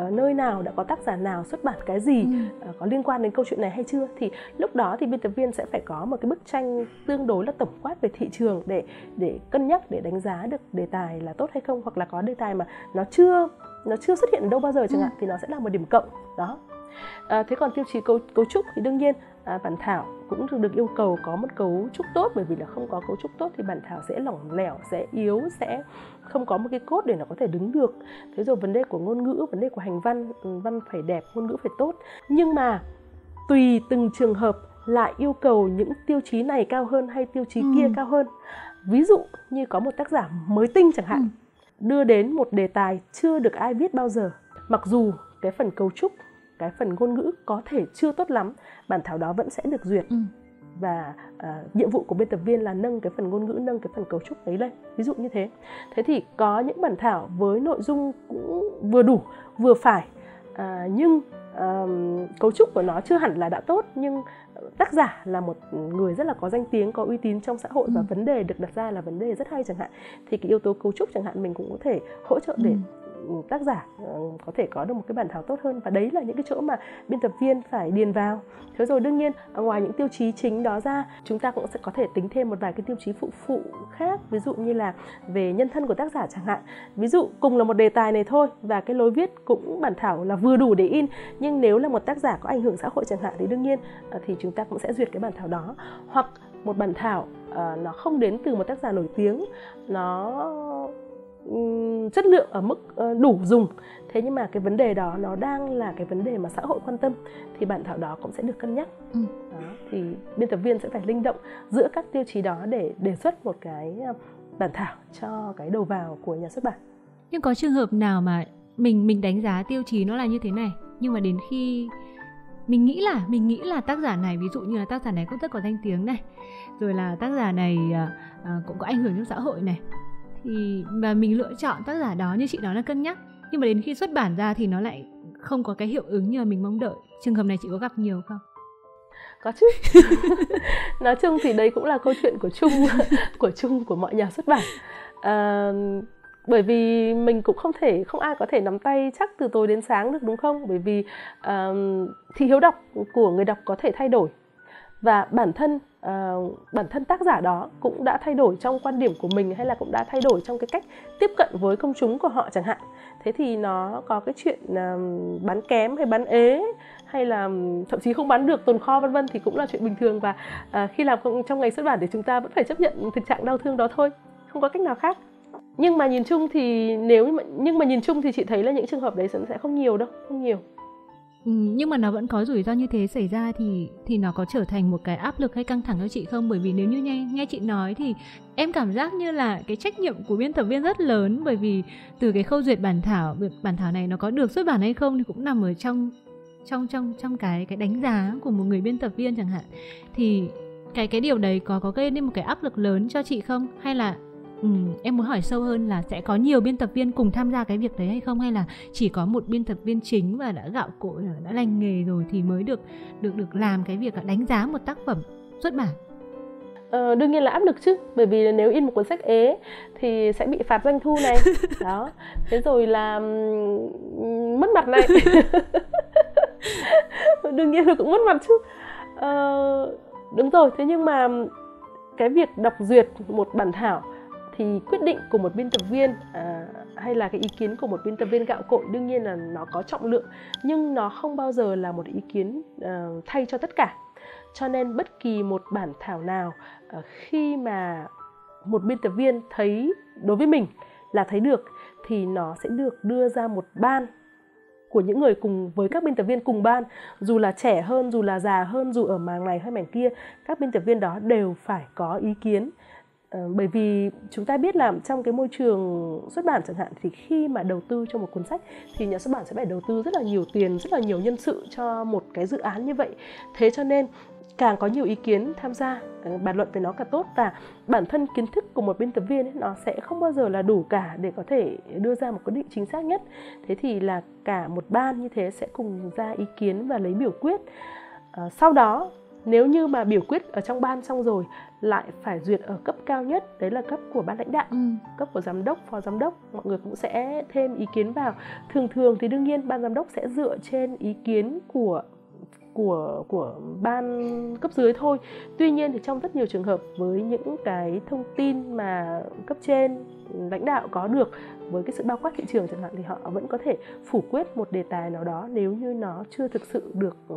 uh, nơi nào đã có tác giả nào xuất bản cái gì ừ. uh, có liên quan đến câu chuyện này hay chưa. Thì lúc đó thì biên tập viên sẽ phải có một cái bức tranh tương đối là tổng quát về thị trường để để cân nhắc để đánh giá được đề tài là tốt hay không hoặc là có đề tài mà nó chưa nó chưa xuất hiện ở đâu bao giờ chẳng ừ. hạn thì nó sẽ là một điểm cộng đó à, thế còn tiêu chí cấu, cấu trúc thì đương nhiên à, bản thảo cũng được yêu cầu có một cấu trúc tốt bởi vì là không có cấu trúc tốt thì bản thảo sẽ lỏng lẻo sẽ yếu sẽ không có một cái cốt để nó có thể đứng được thế rồi vấn đề của ngôn ngữ vấn đề của hành văn ừ, văn phải đẹp ngôn ngữ phải tốt nhưng mà tùy từng trường hợp lại yêu cầu những tiêu chí này cao hơn hay tiêu chí ừ. kia cao hơn ví dụ như có một tác giả mới tinh chẳng hạn ừ. Đưa đến một đề tài chưa được ai viết bao giờ. Mặc dù cái phần cấu trúc cái phần ngôn ngữ có thể chưa tốt lắm bản thảo đó vẫn sẽ được duyệt. Ừ. và uh, nhiệm vụ của biên tập viên là nâng cái phần ngôn ngữ nâng cái phần cấu trúc ấy lên ví dụ như thế. Thế thì có những bản thảo với nội dung cũng vừa đủ vừa phải uh, nhưng uh, cấu trúc của nó chưa hẳn là đã tốt nhưng tác giả là một người rất là có danh tiếng có uy tín trong xã hội ừ. và vấn đề được đặt ra là vấn đề rất hay chẳng hạn thì cái yếu tố cấu trúc chẳng hạn mình cũng có thể hỗ trợ để ừ tác giả ờ, có thể có được một cái bản thảo tốt hơn. Và đấy là những cái chỗ mà biên tập viên phải điền vào. Thế rồi đương nhiên ngoài những tiêu chí chính đó ra chúng ta cũng sẽ có thể tính thêm một vài cái tiêu chí phụ phụ khác. Ví dụ như là về nhân thân của tác giả chẳng hạn. Ví dụ cùng là một đề tài này thôi và cái lối viết cũng bản thảo là vừa đủ để in. Nhưng nếu là một tác giả có ảnh hưởng xã hội chẳng hạn thì đương nhiên ờ, thì chúng ta cũng sẽ duyệt cái bản thảo đó. Hoặc một bản thảo uh, nó không đến từ một tác giả nổi tiếng nó chất lượng ở mức ờ, đủ dùng. Thế nhưng mà cái vấn đề đó nó đang là cái vấn đề mà xã hội quan tâm thì bản thảo đó cũng sẽ được cân nhắc. Ừ. đó, thì biên tập viên sẽ phải linh động giữa các tiêu chí đó để đề xuất một cái ờ, bản thảo cho cái đầu vào của nhà xuất bản. Nhưng có trường hợp nào mà mình mình đánh giá tiêu chí nó là như thế này nhưng mà đến khi mình nghĩ là mình nghĩ là tác giả này ví dụ như là tác giả này cũng rất có danh tiếng này rồi là tác giả này uh, cũng có ảnh hưởng trong xã hội này thì mà mình lựa chọn tác giả đó như chị nói là cân nhắc. Nhưng mà đến khi xuất bản ra thì nó lại không có cái hiệu ứng như mình mong đợi. Trường hợp này chị có gặp nhiều không? Có chứ. Nói chung thì đây cũng là câu chuyện của chung của chung của mọi nhà xuất bản. À, bởi vì mình cũng không thể không ai có thể nắm tay chắc từ tối đến sáng được đúng không? Bởi vì à, uh, thị hiếu đọc của người đọc có thể thay đổi. Và bản thân uh, bản thân tác giả đó cũng đã thay đổi trong quan điểm của mình hay là cũng đã thay đổi trong cái cách tiếp cận với công chúng của họ chẳng hạn. Thế thì nó có cái chuyện uh, bán kém hay bán ế hay là thậm chí không bán được tồn kho vân vân thì cũng là chuyện bình thường và uh, khi làm trong ngành xuất bản thì chúng ta vẫn phải chấp nhận thực trạng đau thương đó thôi không có cách nào khác. Nhưng mà nhìn chung thì nếu mà nhưng mà nhìn chung thì chị thấy là những trường hợp đấy sẽ không nhiều đâu không nhiều. Ừ, nhưng mà nó vẫn có rủi ro như thế xảy ra thì thì nó có trở thành một cái áp lực hay căng thẳng cho chị không? Bởi vì nếu như nghe nghe chị nói thì em cảm giác như là cái trách nhiệm của biên tập viên rất lớn. Bởi vì từ cái khâu duyệt bản thảo bản thảo này nó có được xuất bản hay không thì cũng nằm ở trong trong trong trong cái cái đánh giá của một người biên tập viên chẳng hạn. Thì cái cái điều đấy có có gây nên một cái áp lực lớn cho chị không? Hay là Ừ, em muốn hỏi sâu hơn là sẽ có nhiều biên tập viên cùng tham gia cái việc đấy hay không? Hay là chỉ có một biên tập viên chính và đã gạo cội đã lành nghề rồi thì mới được được được làm cái việc đánh giá một tác phẩm xuất bản? Ờ, đương nhiên là áp lực chứ bởi vì nếu in một cuốn sách ế thì sẽ bị phạt doanh thu này. Đó. Thế rồi là mất mặt này. Đương nhiên là cũng mất mặt chứ. Ờ, đúng rồi thế nhưng mà cái việc đọc duyệt một bản thảo thì quyết định của một biên tập viên à, hay là cái ý kiến của một biên tập viên gạo cội đương nhiên là nó có trọng lượng nhưng nó không bao giờ là một ý kiến à, thay cho tất cả. Cho nên bất kỳ một bản thảo nào à, khi mà một biên tập viên thấy đối với mình là thấy được thì nó sẽ được đưa ra một ban của những người cùng với các biên tập viên cùng ban. Dù là trẻ hơn dù là già hơn dù ở màng này hay mảng kia các biên tập viên đó đều phải có ý kiến. Ờ, bởi vì chúng ta biết là trong cái môi trường xuất bản chẳng hạn thì khi mà đầu tư cho một cuốn sách thì nhà xuất bản sẽ phải đầu tư rất là nhiều tiền rất là nhiều nhân sự cho một cái dự án như vậy. Thế cho nên càng có nhiều ý kiến tham gia ờ, bàn luận về nó càng tốt. Và bản thân kiến thức của một biên tập viên ấy, nó sẽ không bao giờ là đủ cả để có thể đưa ra một quyết định chính xác nhất. Thế thì là cả một ban như thế sẽ cùng ra ý kiến và lấy biểu quyết. À, sau đó nếu như mà biểu quyết ở trong ban xong rồi lại phải duyệt ở cấp cao nhất đấy là cấp của ban lãnh đạo ừ. cấp của giám đốc phó giám đốc mọi người cũng sẽ thêm ý kiến vào. Thường thường thì đương nhiên ban giám đốc sẽ dựa trên ý kiến của của của ban cấp dưới thôi. Tuy nhiên thì trong rất nhiều trường hợp với những cái thông tin mà cấp trên lãnh đạo có được với cái sự bao quát thị trường chẳng hạn thì họ vẫn có thể phủ quyết một đề tài nào đó nếu như nó chưa thực sự được ừ,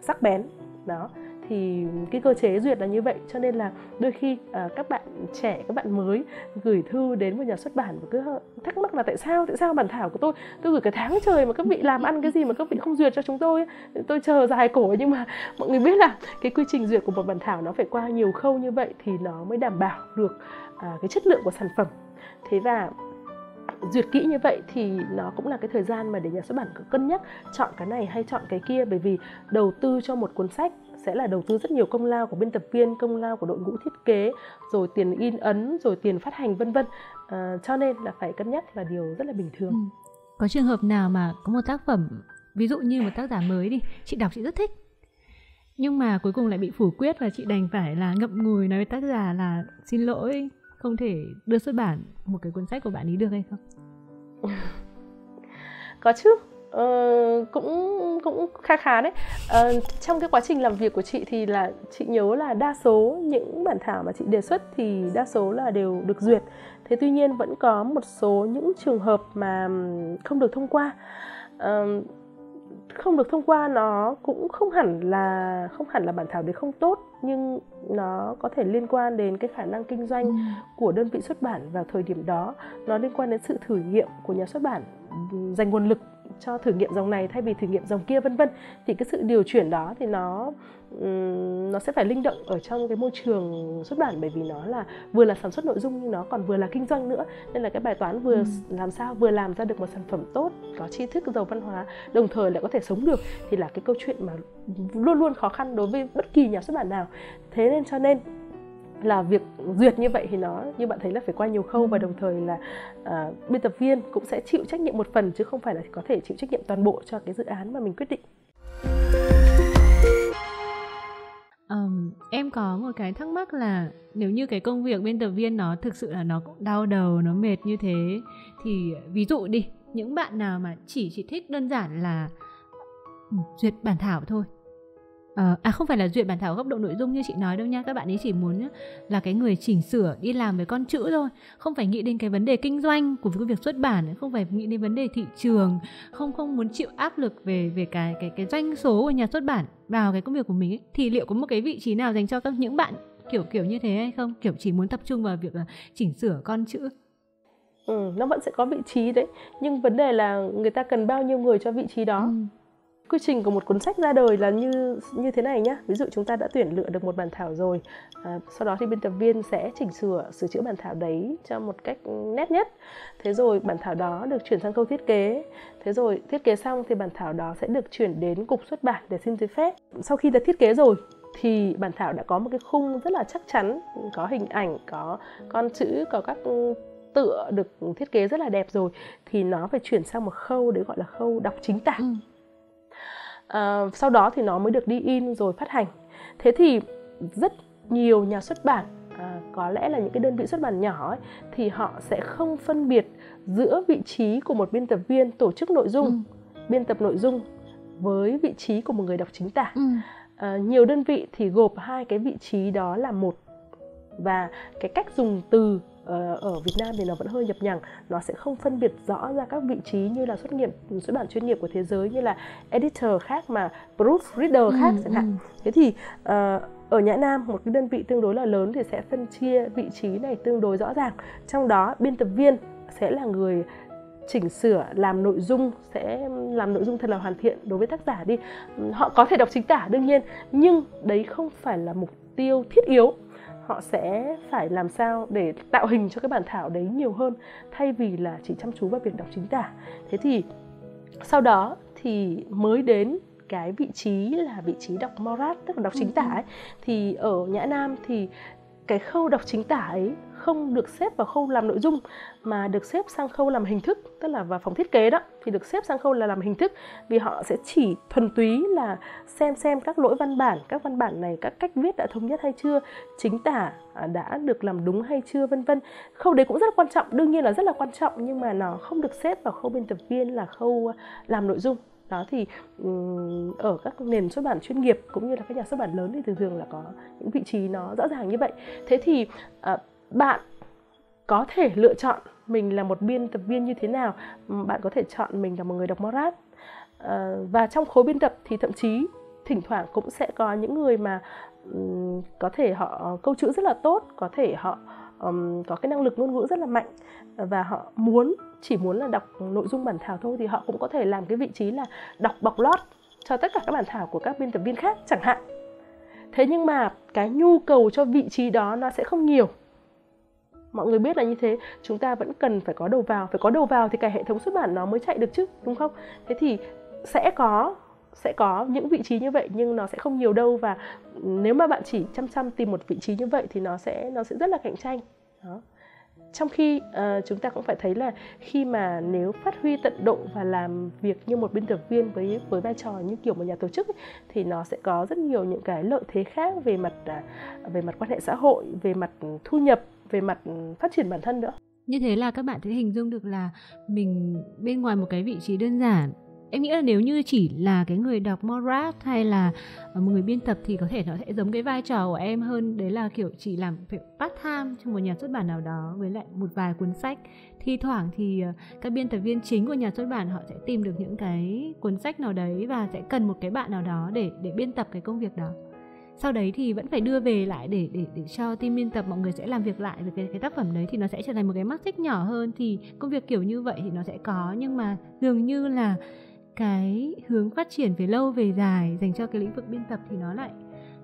sắc bén đó thì cái cơ chế duyệt là như vậy. Cho nên là đôi khi à, các bạn trẻ các bạn mới gửi thư đến một nhà xuất bản và cứ thắc mắc là tại sao tại sao bản thảo của tôi tôi gửi cả tháng trời mà các vị làm ăn cái gì mà các vị không duyệt cho chúng tôi tôi chờ dài cổ nhưng mà mọi người biết là cái quy trình duyệt của một bản thảo nó phải qua nhiều khâu như vậy thì nó mới đảm bảo được à, cái chất lượng của sản phẩm. Thế và duyệt kỹ như vậy thì nó cũng là cái thời gian mà để nhà xuất bản cân nhắc chọn cái này hay chọn cái kia. Bởi vì đầu tư cho một cuốn sách sẽ là đầu tư rất nhiều công lao của biên tập viên công lao của đội ngũ thiết kế rồi tiền in ấn rồi tiền phát hành vân vân. À, cho nên là phải cân nhắc là điều rất là bình thường. Ừ. có trường hợp nào mà có một tác phẩm ví dụ như một tác giả mới đi chị đọc chị rất thích nhưng mà cuối cùng lại bị phủ quyết và chị đành phải là ngậm ngùi nói với tác giả là xin lỗi không thể đưa xuất bản một cái cuốn sách của bạn ấy được hay không? Có chứ. Ờ, cũng cũng khá khá đấy. Ờ, trong cái quá trình làm việc của chị thì là chị nhớ là đa số những bản thảo mà chị đề xuất thì đa số là đều được duyệt. Thế tuy nhiên vẫn có một số những trường hợp mà không được thông qua. Ờ, không được thông qua nó cũng không hẳn là không hẳn là bản thảo đấy không tốt nhưng nó có thể liên quan đến cái khả năng kinh doanh ừ. của đơn vị xuất bản vào thời điểm đó nó liên quan đến sự thử nghiệm của nhà xuất bản dành nguồn lực cho thử nghiệm dòng này thay vì thử nghiệm dòng kia vân vân. Thì cái sự điều chuyển đó thì nó nó sẽ phải linh động ở trong cái môi trường xuất bản bởi vì nó là vừa là sản xuất nội dung nhưng nó còn vừa là kinh doanh nữa. Nên là cái bài toán vừa ừ. làm sao vừa làm ra được một sản phẩm tốt có tri thức giàu văn hóa đồng thời lại có thể sống được thì là cái câu chuyện mà luôn luôn khó khăn đối với bất kỳ nhà xuất bản nào. Thế nên cho nên là việc duyệt như vậy thì nó như bạn thấy là phải qua nhiều khâu và đồng thời là uh, biên tập viên cũng sẽ chịu trách nhiệm một phần chứ không phải là có thể chịu trách nhiệm toàn bộ cho cái dự án mà mình quyết định. Um, em có một cái thắc mắc là nếu như cái công việc biên tập viên nó thực sự là nó cũng đau đầu nó mệt như thế thì ví dụ đi những bạn nào mà chỉ chỉ thích đơn giản là ừ, duyệt bản thảo thôi À, à không phải là duyệt bản thảo góc độ nội dung như chị nói đâu nha. Các bạn ấy chỉ muốn là cái người chỉnh sửa đi làm với con chữ thôi. Không phải nghĩ đến cái vấn đề kinh doanh của cái việc xuất bản không phải nghĩ đến vấn đề thị trường không không muốn chịu áp lực về về cái cái cái doanh số của nhà xuất bản vào cái công việc của mình ấy. thì liệu có một cái vị trí nào dành cho các những bạn kiểu kiểu như thế hay không? Kiểu chỉ muốn tập trung vào việc là chỉnh sửa con chữ. Ừ, nó vẫn sẽ có vị trí đấy. Nhưng vấn đề là người ta cần bao nhiêu người cho vị trí đó? Ừ quy trình của một cuốn sách ra đời là như như thế này nhá. Ví dụ chúng ta đã tuyển lựa được một bản thảo rồi à, sau đó thì biên tập viên sẽ chỉnh sửa sửa chữa bản thảo đấy cho một cách nét nhất. Thế rồi bản thảo đó được chuyển sang câu thiết kế. Thế rồi thiết kế xong thì bản thảo đó sẽ được chuyển đến cục xuất bản để xin giấy phép. Sau khi đã thiết kế rồi thì bản thảo đã có một cái khung rất là chắc chắn có hình ảnh có con chữ có các tựa được thiết kế rất là đẹp rồi thì nó phải chuyển sang một khâu đấy gọi là khâu đọc chính tả. Ừ uh, sau đó thì nó mới được đi in rồi phát hành thế thì rất nhiều nhà xuất bản à, có lẽ là những cái đơn vị xuất bản nhỏ ấy, thì họ sẽ không phân biệt giữa vị trí của một biên tập viên tổ chức nội dung ừ. biên tập nội dung với vị trí của một người đọc chính tả ừ. à, nhiều đơn vị thì gộp hai cái vị trí đó là một và cái cách dùng từ ở Việt Nam thì nó vẫn hơi nhập nhằng. Nó sẽ không phân biệt rõ ra các vị trí như là xuất nghiệp xuất bản chuyên nghiệp của thế giới như là editor khác mà proofreader ừ, khác ừ, chẳng hạn. Ừ. thế thì uh, ở Nhã Nam một cái đơn vị tương đối là lớn thì sẽ phân chia vị trí này tương đối rõ ràng. Trong đó biên tập viên sẽ là người chỉnh sửa làm nội dung sẽ làm nội dung thật là hoàn thiện đối với tác giả đi. Họ có thể đọc chính tả đương nhiên nhưng đấy không phải là mục tiêu thiết yếu họ sẽ phải làm sao để tạo hình cho cái bản thảo đấy nhiều hơn thay vì là chỉ chăm chú vào việc đọc chính tả. Thế thì sau đó thì mới đến cái vị trí là vị trí đọc morat tức là đọc chính tả ấy. Thì ở nhã nam thì cái khâu đọc chính tả ấy không được xếp vào khâu làm nội dung, mà được xếp sang khâu làm hình thức, tức là vào phòng thiết kế đó. Thì được xếp sang khâu là làm hình thức, vì họ sẽ chỉ thuần túy là xem xem các lỗi văn bản, các văn bản này, các cách viết đã thống nhất hay chưa, chính tả à, đã được làm đúng hay chưa, vân vân. Khâu đấy cũng rất là quan trọng, đương nhiên là rất là quan trọng, nhưng mà nó không được xếp vào khâu biên tập viên là khâu à, làm nội dung đó thì ở các nền xuất bản chuyên nghiệp cũng như là các nhà xuất bản lớn thì thường thường là có những vị trí nó rõ ràng như vậy. Thế thì à, bạn có thể lựa chọn mình là một biên tập viên như thế nào? Bạn có thể chọn mình là một người đọc Morat. Ờ, và trong khối biên tập thì thậm chí thỉnh thoảng cũng sẽ có những người mà có thể họ, câu chữ rất là tốt, có thể họ um, có cái năng lực ngôn ngữ rất là mạnh và họ muốn chỉ muốn là đọc nội dung bản thảo thôi thì họ cũng có thể làm cái vị trí là đọc bọc lót cho tất cả các bản thảo của các biên tập viên khác chẳng hạn. Thế nhưng mà cái nhu cầu cho vị trí đó nó sẽ không nhiều. Mọi người biết là như thế chúng ta vẫn cần phải có đầu vào phải có đầu vào thì cả hệ thống xuất bản nó mới chạy được chứ đúng không? Thế thì sẽ có sẽ có những vị trí như vậy nhưng nó sẽ không nhiều đâu và nếu mà bạn chỉ chăm chăm tìm một vị trí như vậy thì nó sẽ nó sẽ rất là cạnh tranh. Đó. Trong khi uh, chúng ta cũng phải thấy là khi mà nếu phát huy tận độ và làm việc như một biên tập viên với với vai trò như kiểu một nhà tổ chức ấy, thì nó sẽ có rất nhiều những cái lợi thế khác về mặt uh, về mặt quan hệ xã hội về mặt thu nhập về mặt phát triển bản thân nữa. Như thế là các bạn sẽ hình dung được là mình bên ngoài một cái vị trí đơn giản em nghĩ là nếu như chỉ là cái người đọc Morat hay là ờ, một người biên tập thì có thể nó sẽ giống cái vai trò của em hơn. Đấy là kiểu chỉ làm việc part time trong một nhà xuất bản nào đó với lại một vài cuốn sách. Thi thoảng thì ờ, các biên tập viên chính của nhà xuất bản họ sẽ tìm được những cái cuốn sách nào đấy và sẽ cần một cái bạn nào đó để để biên tập cái công việc đó. Sau đấy thì vẫn phải đưa về lại để để để cho team biên tập, mọi người sẽ làm việc lại về cái cái tác phẩm đấy thì nó sẽ trở thành một cái mắt xích nhỏ hơn. Thì công việc kiểu như vậy thì nó sẽ có nhưng mà dường như là cái hướng phát triển về lâu về dài dành cho cái lĩnh vực biên tập thì nó lại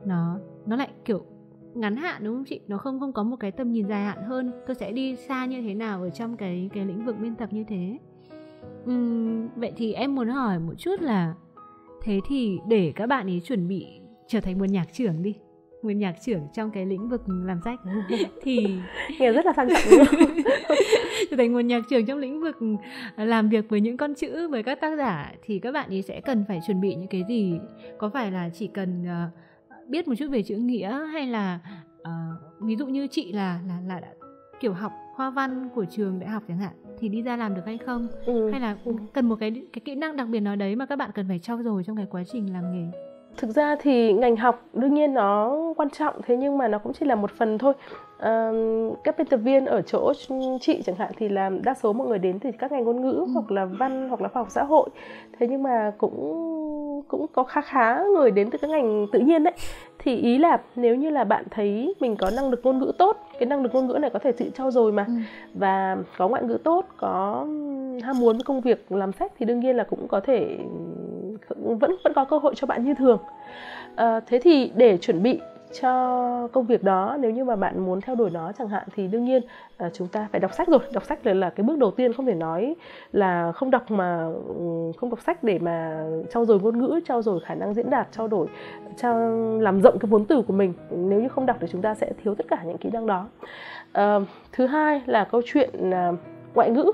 nó nó lại kiểu ngắn hạn đúng không chị? Nó không không có một cái tầm nhìn dài hạn hơn. Tôi sẽ đi xa như thế nào ở trong cái cái lĩnh vực biên tập như thế? Uhm, vậy thì em muốn hỏi một chút là thế thì để các bạn ấy chuẩn bị trở thành một nhạc trưởng đi nguyên nhạc trưởng trong cái lĩnh vực làm sách. Thì nghe rất là sang trọng. Trở thành nguồn nhạc trưởng trong lĩnh vực làm việc với những con chữ với các tác giả thì các bạn ấy sẽ cần phải chuẩn bị những cái gì? Có phải là chỉ cần uh, biết một chút về chữ nghĩa hay là uh, ví dụ như chị là là là đã kiểu học khoa văn của trường đại học chẳng hạn thì đi ra làm được hay không? Ừ. hay là ừ. cần một cái cái kỹ năng đặc biệt nào đấy mà các bạn cần phải trau dồi trong cái quá trình làm nghề thực ra thì ngành học đương nhiên nó quan trọng thế nhưng mà nó cũng chỉ là một phần thôi à, các biên tập viên ở chỗ chị chẳng hạn thì là đa số mọi người đến từ các ngành ngôn ngữ ừ. hoặc là văn hoặc là khoa học xã hội thế nhưng mà cũng cũng có khá khá người đến từ các ngành tự nhiên đấy thì ý là nếu như là bạn thấy mình có năng lực ngôn ngữ tốt cái năng lực ngôn ngữ này có thể tự trau dồi mà ừ. và có ngoại ngữ tốt có ham muốn với công việc làm sách thì đương nhiên là cũng có thể vẫn vẫn có cơ hội cho bạn như thường. À, thế thì để chuẩn bị cho công việc đó nếu như mà bạn muốn theo đuổi nó chẳng hạn thì đương nhiên à, chúng ta phải đọc sách rồi. Đọc sách là, là cái bước đầu tiên không thể nói là không đọc mà không đọc sách để mà trau dồi ngôn ngữ trau dồi khả năng diễn đạt trao đổi trao làm rộng cái vốn từ của mình. Nếu như không đọc thì chúng ta sẽ thiếu tất cả những kỹ năng đó. À, thứ hai là câu chuyện à, ngoại ngữ.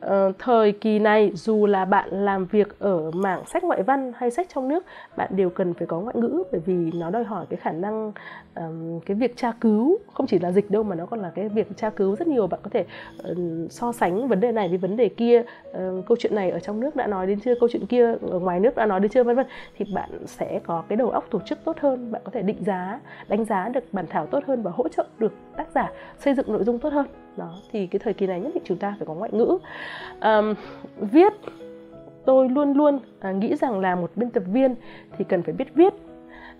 Ờ, thời kỳ này dù là bạn làm việc ở mảng sách ngoại văn hay sách trong nước bạn đều cần phải có ngoại ngữ bởi vì nó đòi hỏi cái khả năng um, cái việc tra cứu. Không chỉ là dịch đâu mà nó còn là cái việc tra cứu. Rất nhiều bạn có thể uh, so sánh vấn đề này với vấn đề kia. Uh, câu chuyện này ở trong nước đã nói đến chưa? Câu chuyện kia ở ngoài nước đã nói đến chưa? Vân vân. Thì bạn sẽ có cái đầu óc tổ chức tốt hơn bạn có thể định giá đánh giá được bản thảo tốt hơn và hỗ trợ được tác giả xây dựng nội dung tốt hơn đó thì cái thời kỳ này nhất định chúng ta phải có ngoại ngữ. Um, viết tôi luôn luôn à, nghĩ rằng là một biên tập viên thì cần phải biết viết.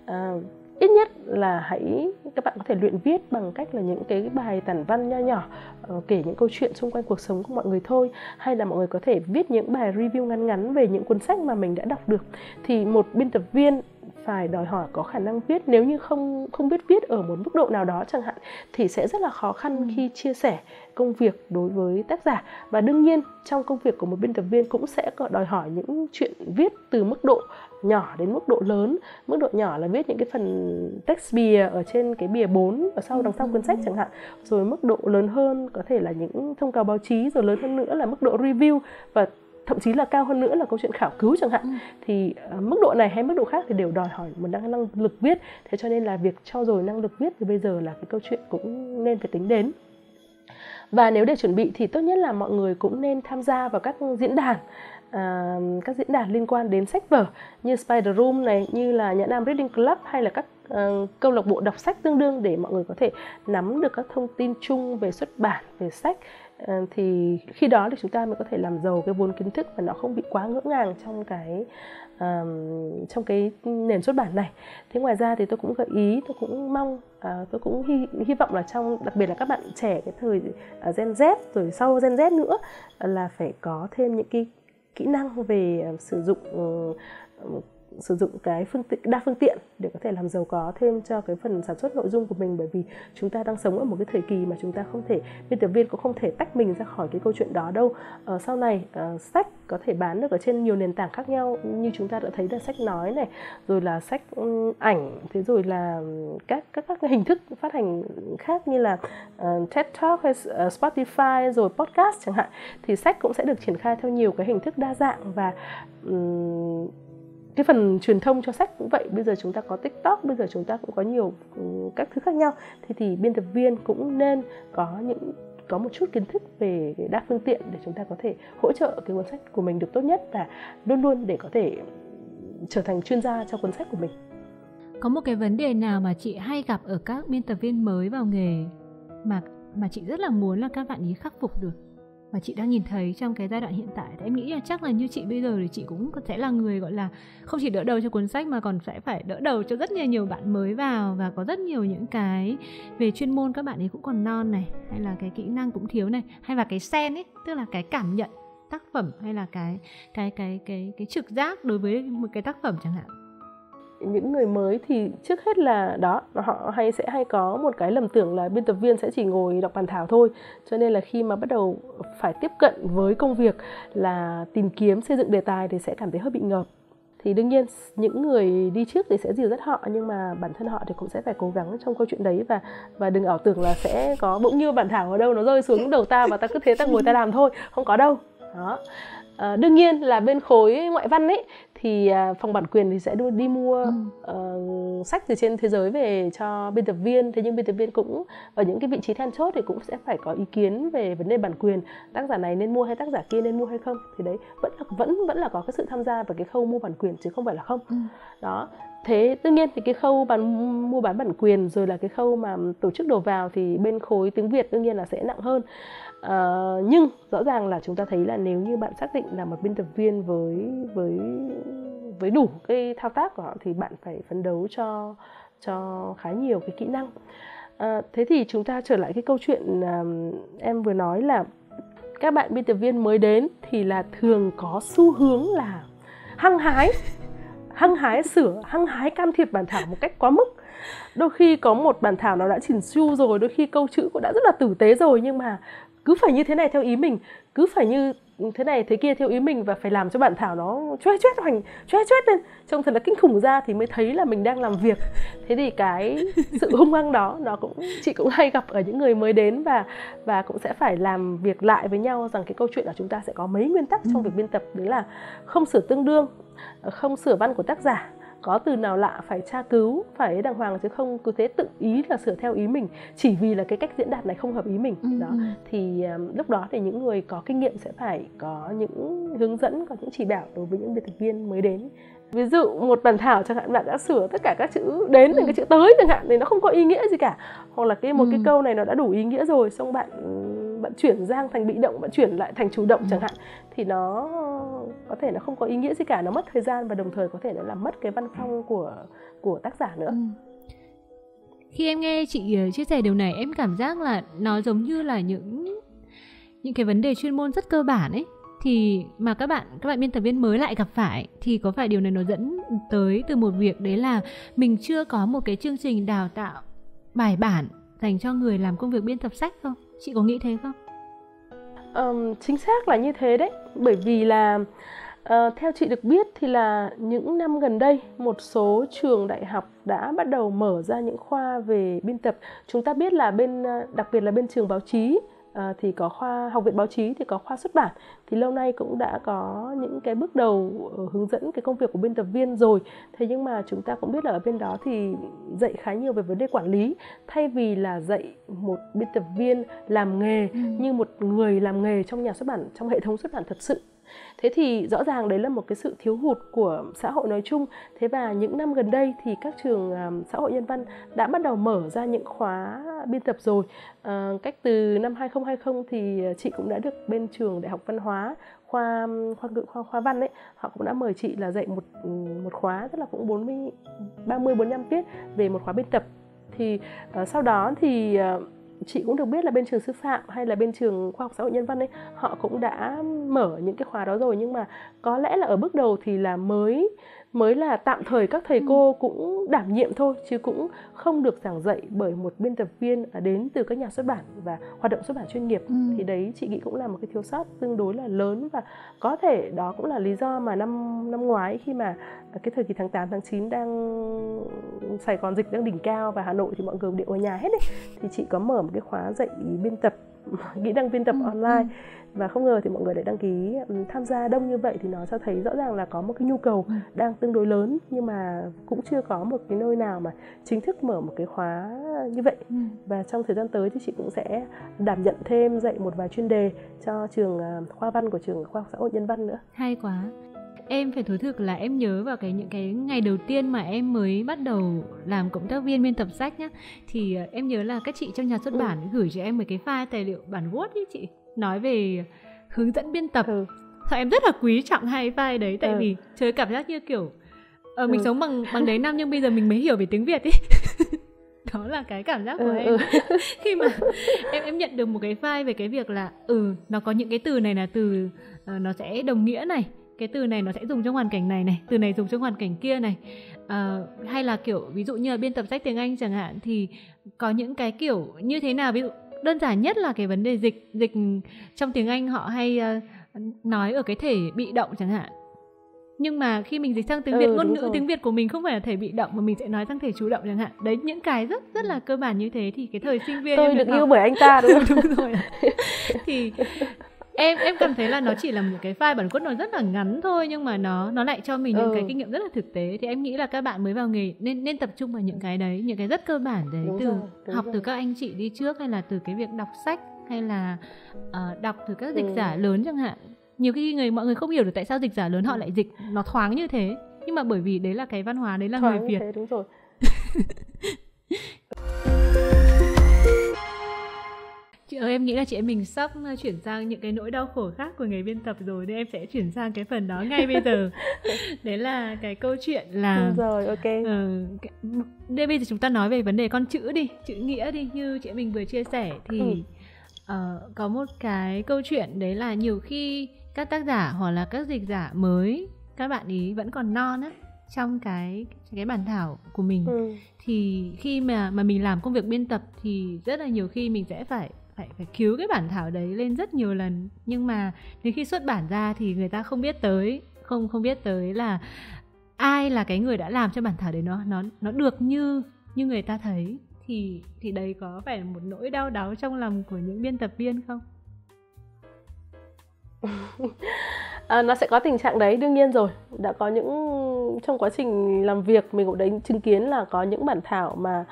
À, ít nhất là hãy các bạn có thể luyện viết bằng cách là những cái bài tản văn nho nhỏ uh, kể những câu chuyện xung quanh cuộc sống của mọi người thôi hay là mọi người có thể viết những bài review ngắn ngắn về những cuốn sách mà mình đã đọc được. Thì một biên tập viên phải đòi hỏi có khả năng viết. Nếu như không không biết viết ở một mức độ nào đó chẳng hạn thì sẽ rất là khó khăn ừ. khi chia sẻ công việc đối với tác giả. Và đương nhiên trong công việc của một biên tập viên cũng sẽ có đòi hỏi những chuyện viết từ mức độ nhỏ đến mức độ lớn. Mức độ nhỏ là viết những cái phần text bìa ở trên cái bìa 4 ở sau đằng sau cuốn sách chẳng hạn. Rồi mức độ lớn hơn có thể là những thông cáo báo chí rồi lớn hơn nữa là mức độ review. Và thậm chí là cao hơn nữa là câu chuyện khảo cứu chẳng hạn. Ừ. thì uh, mức độ này hay mức độ khác thì đều đòi hỏi một năng, năng lực viết. Thế cho nên là việc cho rồi năng lực viết thì bây giờ là cái câu chuyện cũng nên phải tính đến. Và nếu để chuẩn bị thì tốt nhất là mọi người cũng nên tham gia vào các diễn đàn uh, các diễn đàn liên quan đến sách vở như Spider Room này như là Nhã Nam Reading Club hay là các uh, câu lạc bộ đọc sách tương đương để mọi người có thể nắm được các thông tin chung về xuất bản về sách Ờ, thì khi đó thì chúng ta mới có thể làm giàu cái vốn kiến thức và nó không bị quá ngỡ ngàng trong cái um, trong cái nền xuất bản này. Thế ngoài ra thì tôi cũng gợi ý tôi cũng mong uh, tôi cũng hy, hy vọng là trong đặc biệt là các bạn trẻ cái thời uh, Gen Z rồi sau Gen Z nữa uh, là phải có thêm những cái kỹ năng về uh, sử dụng uh, sử dụng cái phương tiện đa phương tiện để có thể làm giàu có thêm cho cái phần sản xuất nội dung của mình. Bởi vì chúng ta đang sống ở một cái thời kỳ mà chúng ta không thể biên tập viên cũng không thể tách mình ra khỏi cái câu chuyện đó đâu. Ờ, sau này uh, sách có thể bán được ở trên nhiều nền tảng khác nhau. Như chúng ta đã thấy là sách nói này rồi là sách um, ảnh thế rồi là các các các hình thức phát hành khác như là uh, TED Talk hay uh, Spotify rồi podcast chẳng hạn thì sách cũng sẽ được triển khai theo nhiều cái hình thức đa dạng và um, cái phần truyền thông cho sách cũng vậy, bây giờ chúng ta có tiktok, bây giờ chúng ta cũng có nhiều ừ, các thứ khác nhau. Thì thì biên tập viên cũng nên có những, có một chút kiến thức về đa phương tiện để chúng ta có thể hỗ trợ cái cuốn sách của mình được tốt nhất và luôn luôn để có thể trở thành chuyên gia cho cuốn sách của mình. Có một cái vấn đề nào mà chị hay gặp ở các biên tập viên mới vào nghề mà mà chị rất là muốn là các bạn ý khắc phục được? Mà chị đang nhìn thấy trong cái giai đoạn hiện tại em nghĩ là chắc là như chị bây giờ thì chị cũng sẽ là người, gọi là, không chỉ đỡ đầu cho cuốn sách mà còn sẽ phải đỡ đầu cho rất nhiều nhiều bạn mới vào và có rất nhiều những cái về chuyên môn các bạn ấy cũng còn non này, hay là cái kỹ năng cũng thiếu này, hay là cái sen ấy, tức là cái cảm nhận, tác phẩm hay là cái cái cái cái cái trực giác đối với một cái tác phẩm chẳng hạn những người mới thì trước hết là đó họ hay sẽ hay có một cái lầm tưởng là biên tập viên sẽ chỉ ngồi đọc bản thảo thôi. Cho nên là khi mà bắt đầu phải tiếp cận với công việc là tìm kiếm xây dựng đề tài thì sẽ cảm thấy hơi bị ngợp. Thì đương nhiên những người đi trước thì sẽ dìu dắt họ nhưng mà bản thân họ thì cũng sẽ phải cố gắng trong câu chuyện đấy. Và và đừng ảo tưởng là sẽ có bỗng như bản thảo ở đâu nó rơi xuống đầu ta và ta cứ thế ta ngồi ta làm thôi. Không có đâu. Đó. À, đương nhiên là bên khối ngoại văn ấy thì à, phòng bản quyền thì sẽ đi mua ừ. uh, sách từ trên thế giới về cho biên tập viên. Thế nhưng biên tập viên cũng ở những cái vị trí then chốt thì cũng sẽ phải có ý kiến về vấn đề bản quyền. Tác giả này nên mua hay tác giả kia nên mua hay không? Thì đấy vẫn là vẫn vẫn là có cái sự tham gia vào cái khâu mua bản quyền chứ không phải là không. Ừ. đó. Thế đương nhiên thì cái khâu bán mua bán bản quyền rồi là cái khâu mà tổ chức đầu vào thì bên khối tiếng việt đương nhiên là sẽ nặng hơn uh, nhưng rõ ràng là chúng ta thấy là nếu như bạn xác định là một biên tập viên với với với đủ cái thao tác của họ thì bạn phải phấn đấu cho cho khá nhiều cái kỹ năng. À, thế thì chúng ta trở lại cái câu chuyện uh, em vừa nói là các bạn biên tập viên mới đến thì là thường có xu hướng là hăng hái hăng hái sửa hăng hái can thiệp bản thảo một cách quá mức. Đôi khi có một bản thảo nó đã chỉnh chu rồi đôi khi câu chữ cũng đã rất là tử tế rồi nhưng mà cứ phải như thế này theo ý mình cứ phải như thế này thế kia theo ý mình và phải làm cho bản thảo nó choét choét hoành choét choét lên. Trông thật là kinh khủng ra thì mới thấy là mình đang làm việc. Thế thì cái sự hung hăng đó nó cũng chị cũng hay gặp ở những người mới đến và và cũng sẽ phải làm việc lại với nhau rằng cái câu chuyện là chúng ta sẽ có mấy nguyên tắc trong ừ. việc biên tập. Đấy là không sửa tương đương không sửa văn của tác giả có từ nào lạ phải tra cứu phải đàng hoàng chứ không cứ thế tự ý là sửa theo ý mình chỉ vì là cái cách diễn đạt này không hợp ý mình ừ. đó ừ. thì um, lúc đó thì những người có kinh nghiệm sẽ phải có những hướng dẫn có những chỉ bảo đối với những biên tập viên mới đến ví dụ một bản thảo chẳng hạn bạn đã sửa tất cả các chữ đến thành ừ. cái chữ tới chẳng hạn thì nó không có ý nghĩa gì cả hoặc là cái một ừ. cái câu này nó đã đủ ý nghĩa rồi xong bạn bạn chuyển sang thành bị động bạn chuyển lại thành chủ động ừ. chẳng hạn thì nó có thể nó không có ý nghĩa gì cả, nó mất thời gian và đồng thời có thể nó làm mất cái văn phong của của tác giả nữa. Ừ. khi em nghe chị ờ, chia sẻ điều này, em cảm giác là nó giống như là những những cái vấn đề chuyên môn rất cơ bản ấy. Thì mà các bạn các bạn biên tập viên mới lại gặp phải thì có phải điều này nó dẫn tới từ một việc đấy là mình chưa có một cái chương trình đào tạo bài bản dành cho người làm công việc biên tập sách không? Chị có nghĩ thế không? Um, chính xác là như thế đấy. Bởi vì là uh, theo chị được biết thì là những năm gần đây một số trường đại học đã bắt đầu mở ra những khoa về biên tập. Chúng ta biết là bên ờ, đặc biệt là bên trường báo chí à, thì có khoa học viện báo chí thì có khoa xuất bản. Thì lâu nay cũng đã có những cái bước đầu ờ, hướng dẫn cái công việc của biên tập viên rồi. Thế nhưng mà chúng ta cũng biết là ở bên đó thì dạy khá nhiều về vấn đề quản lý. Thay vì là dạy một biên tập viên làm nghề ừ. như một người làm nghề trong nhà xuất bản trong hệ thống xuất bản thật sự thế thì rõ ràng đấy là một cái sự thiếu hụt của xã hội nói chung. Thế và những năm gần đây thì các trường à, xã hội nhân văn đã bắt đầu mở ra những khóa biên tập rồi. À, cách từ năm 2020 thì à, chị cũng đã được bên trường đại học văn hóa khoa khoa ngữ khoa khoa văn ấy họ cũng đã mời chị là dạy một một khóa rất là cũng 40 30 45 tiết về một khóa biên tập. Thì uh, sau đó thì uh, chị cũng được biết là bên trường sư phạm hay là bên trường khoa học xã hội nhân văn ấy, họ cũng đã mở những cái khóa đó rồi. Nhưng mà có lẽ là ở bước đầu thì là mới mới là tạm thời các thầy ừ. cô cũng đảm nhiệm thôi chứ cũng không được giảng dạy bởi một biên tập viên đến từ các nhà xuất bản và hoạt động xuất bản chuyên nghiệp ừ. thì đấy chị nghĩ cũng là một cái thiếu sót tương đối là lớn và có thể đó cũng là lý do mà năm năm ngoái khi mà cái thời kỳ tháng 8 tháng 9 đang Sài Gòn dịch đang đỉnh cao và Hà Nội thì mọi người đều ở nhà hết ấy thì chị có mở một cái khóa dạy biên tập kỹ năng biên tập ừ. online ừ và không ngờ thì mọi người lại đăng ký tham gia đông như vậy thì nó cho thấy rõ ràng là có một cái nhu cầu ừ. đang tương đối lớn nhưng mà cũng chưa có một cái nơi nào mà chính thức mở một cái khóa như vậy ừ. và trong thời gian tới thì chị cũng sẽ đảm nhận thêm dạy một vài chuyên đề cho trường à, khoa văn của trường khoa học xã hội nhân văn nữa hay quá em phải thú thực là em nhớ vào cái những cái ngày đầu tiên mà em mới bắt đầu làm cộng tác viên biên tập sách nhá thì à, em nhớ là các chị trong nhà xuất ừ. bản gửi cho em một cái file tài liệu bản Word ý chị nói về hướng dẫn biên tập ừ. Thôi em rất là quý trọng hai vai đấy tại ừ. vì chơi cảm giác như kiểu ờ, mình ừ. sống bằng bằng đấy năm nhưng bây giờ mình mới hiểu về tiếng Việt ý đó là cái cảm giác của ừ, em ừ. khi mà em em nhận được một cái file về cái việc là ừ nó có những cái từ này là từ uh, nó sẽ đồng nghĩa này cái từ này nó sẽ dùng trong hoàn cảnh này này từ này dùng trong hoàn cảnh kia này. Uh, hay là kiểu ví dụ như là biên tập sách tiếng anh chẳng hạn thì có những cái kiểu như thế nào? Ví dụ đơn giản nhất là cái vấn đề dịch dịch trong tiếng Anh họ hay uh, nói ở cái thể bị động chẳng hạn. Nhưng mà khi mình dịch sang tiếng Việt ừ, ngôn ngữ rồi. tiếng Việt của mình không phải là thể bị động mà mình sẽ nói sang thể chủ động chẳng hạn. Đấy những cái rất rất là cơ bản như thế thì cái thời sinh viên tôi được yêu bởi anh ta đúng không? đúng rồi. Thì em em cảm thấy là nó chỉ là một cái file bản cốt nó rất là ngắn thôi nhưng mà nó nó lại cho mình những ừ. cái kinh nghiệm rất là thực tế thì em nghĩ là các bạn mới vào nghề nên nên tập trung vào những cái đấy những cái rất cơ bản đấy đúng từ rồi, học rồi. từ các anh chị đi trước hay là từ cái việc đọc sách hay là uh, đọc từ các dịch ừ. giả lớn chẳng hạn nhiều khi người mọi người không hiểu được tại sao dịch giả lớn họ lại dịch nó thoáng như thế nhưng mà bởi vì đấy là cái văn hóa đấy là người Việt thế, đúng rồi chị ơi em nghĩ là chị em mình sắp ờ, chuyển sang những cái nỗi đau khổ khác của người biên tập rồi nên em sẽ chuyển sang cái phần đó ngay bây giờ đấy là cái câu chuyện là rồi ok uh, đây bây giờ chúng ta nói về vấn đề con chữ đi chữ nghĩa đi như chị em mình vừa chia sẻ thì ừ. uh, có một cái câu chuyện đấy là nhiều khi các tác giả hoặc là các dịch giả mới các bạn ý vẫn còn non á trong cái cái bản thảo của mình ừ. thì khi mà mà mình làm công việc biên tập thì rất là nhiều khi mình sẽ phải phải phải cứu cái bản thảo đấy lên rất nhiều lần. Nhưng mà đến khi xuất bản ra thì người ta không biết tới không không biết tới là ai là cái người đã làm cho bản thảo đấy nó nó nó được như như người ta thấy. Thì thì đấy có phải một nỗi đau đáu trong lòng của những biên tập viên không? À, nó sẽ có tình trạng đấy đương nhiên rồi. Đã có những trong quá trình làm việc mình cũng đấy chứng kiến là có những bản thảo mà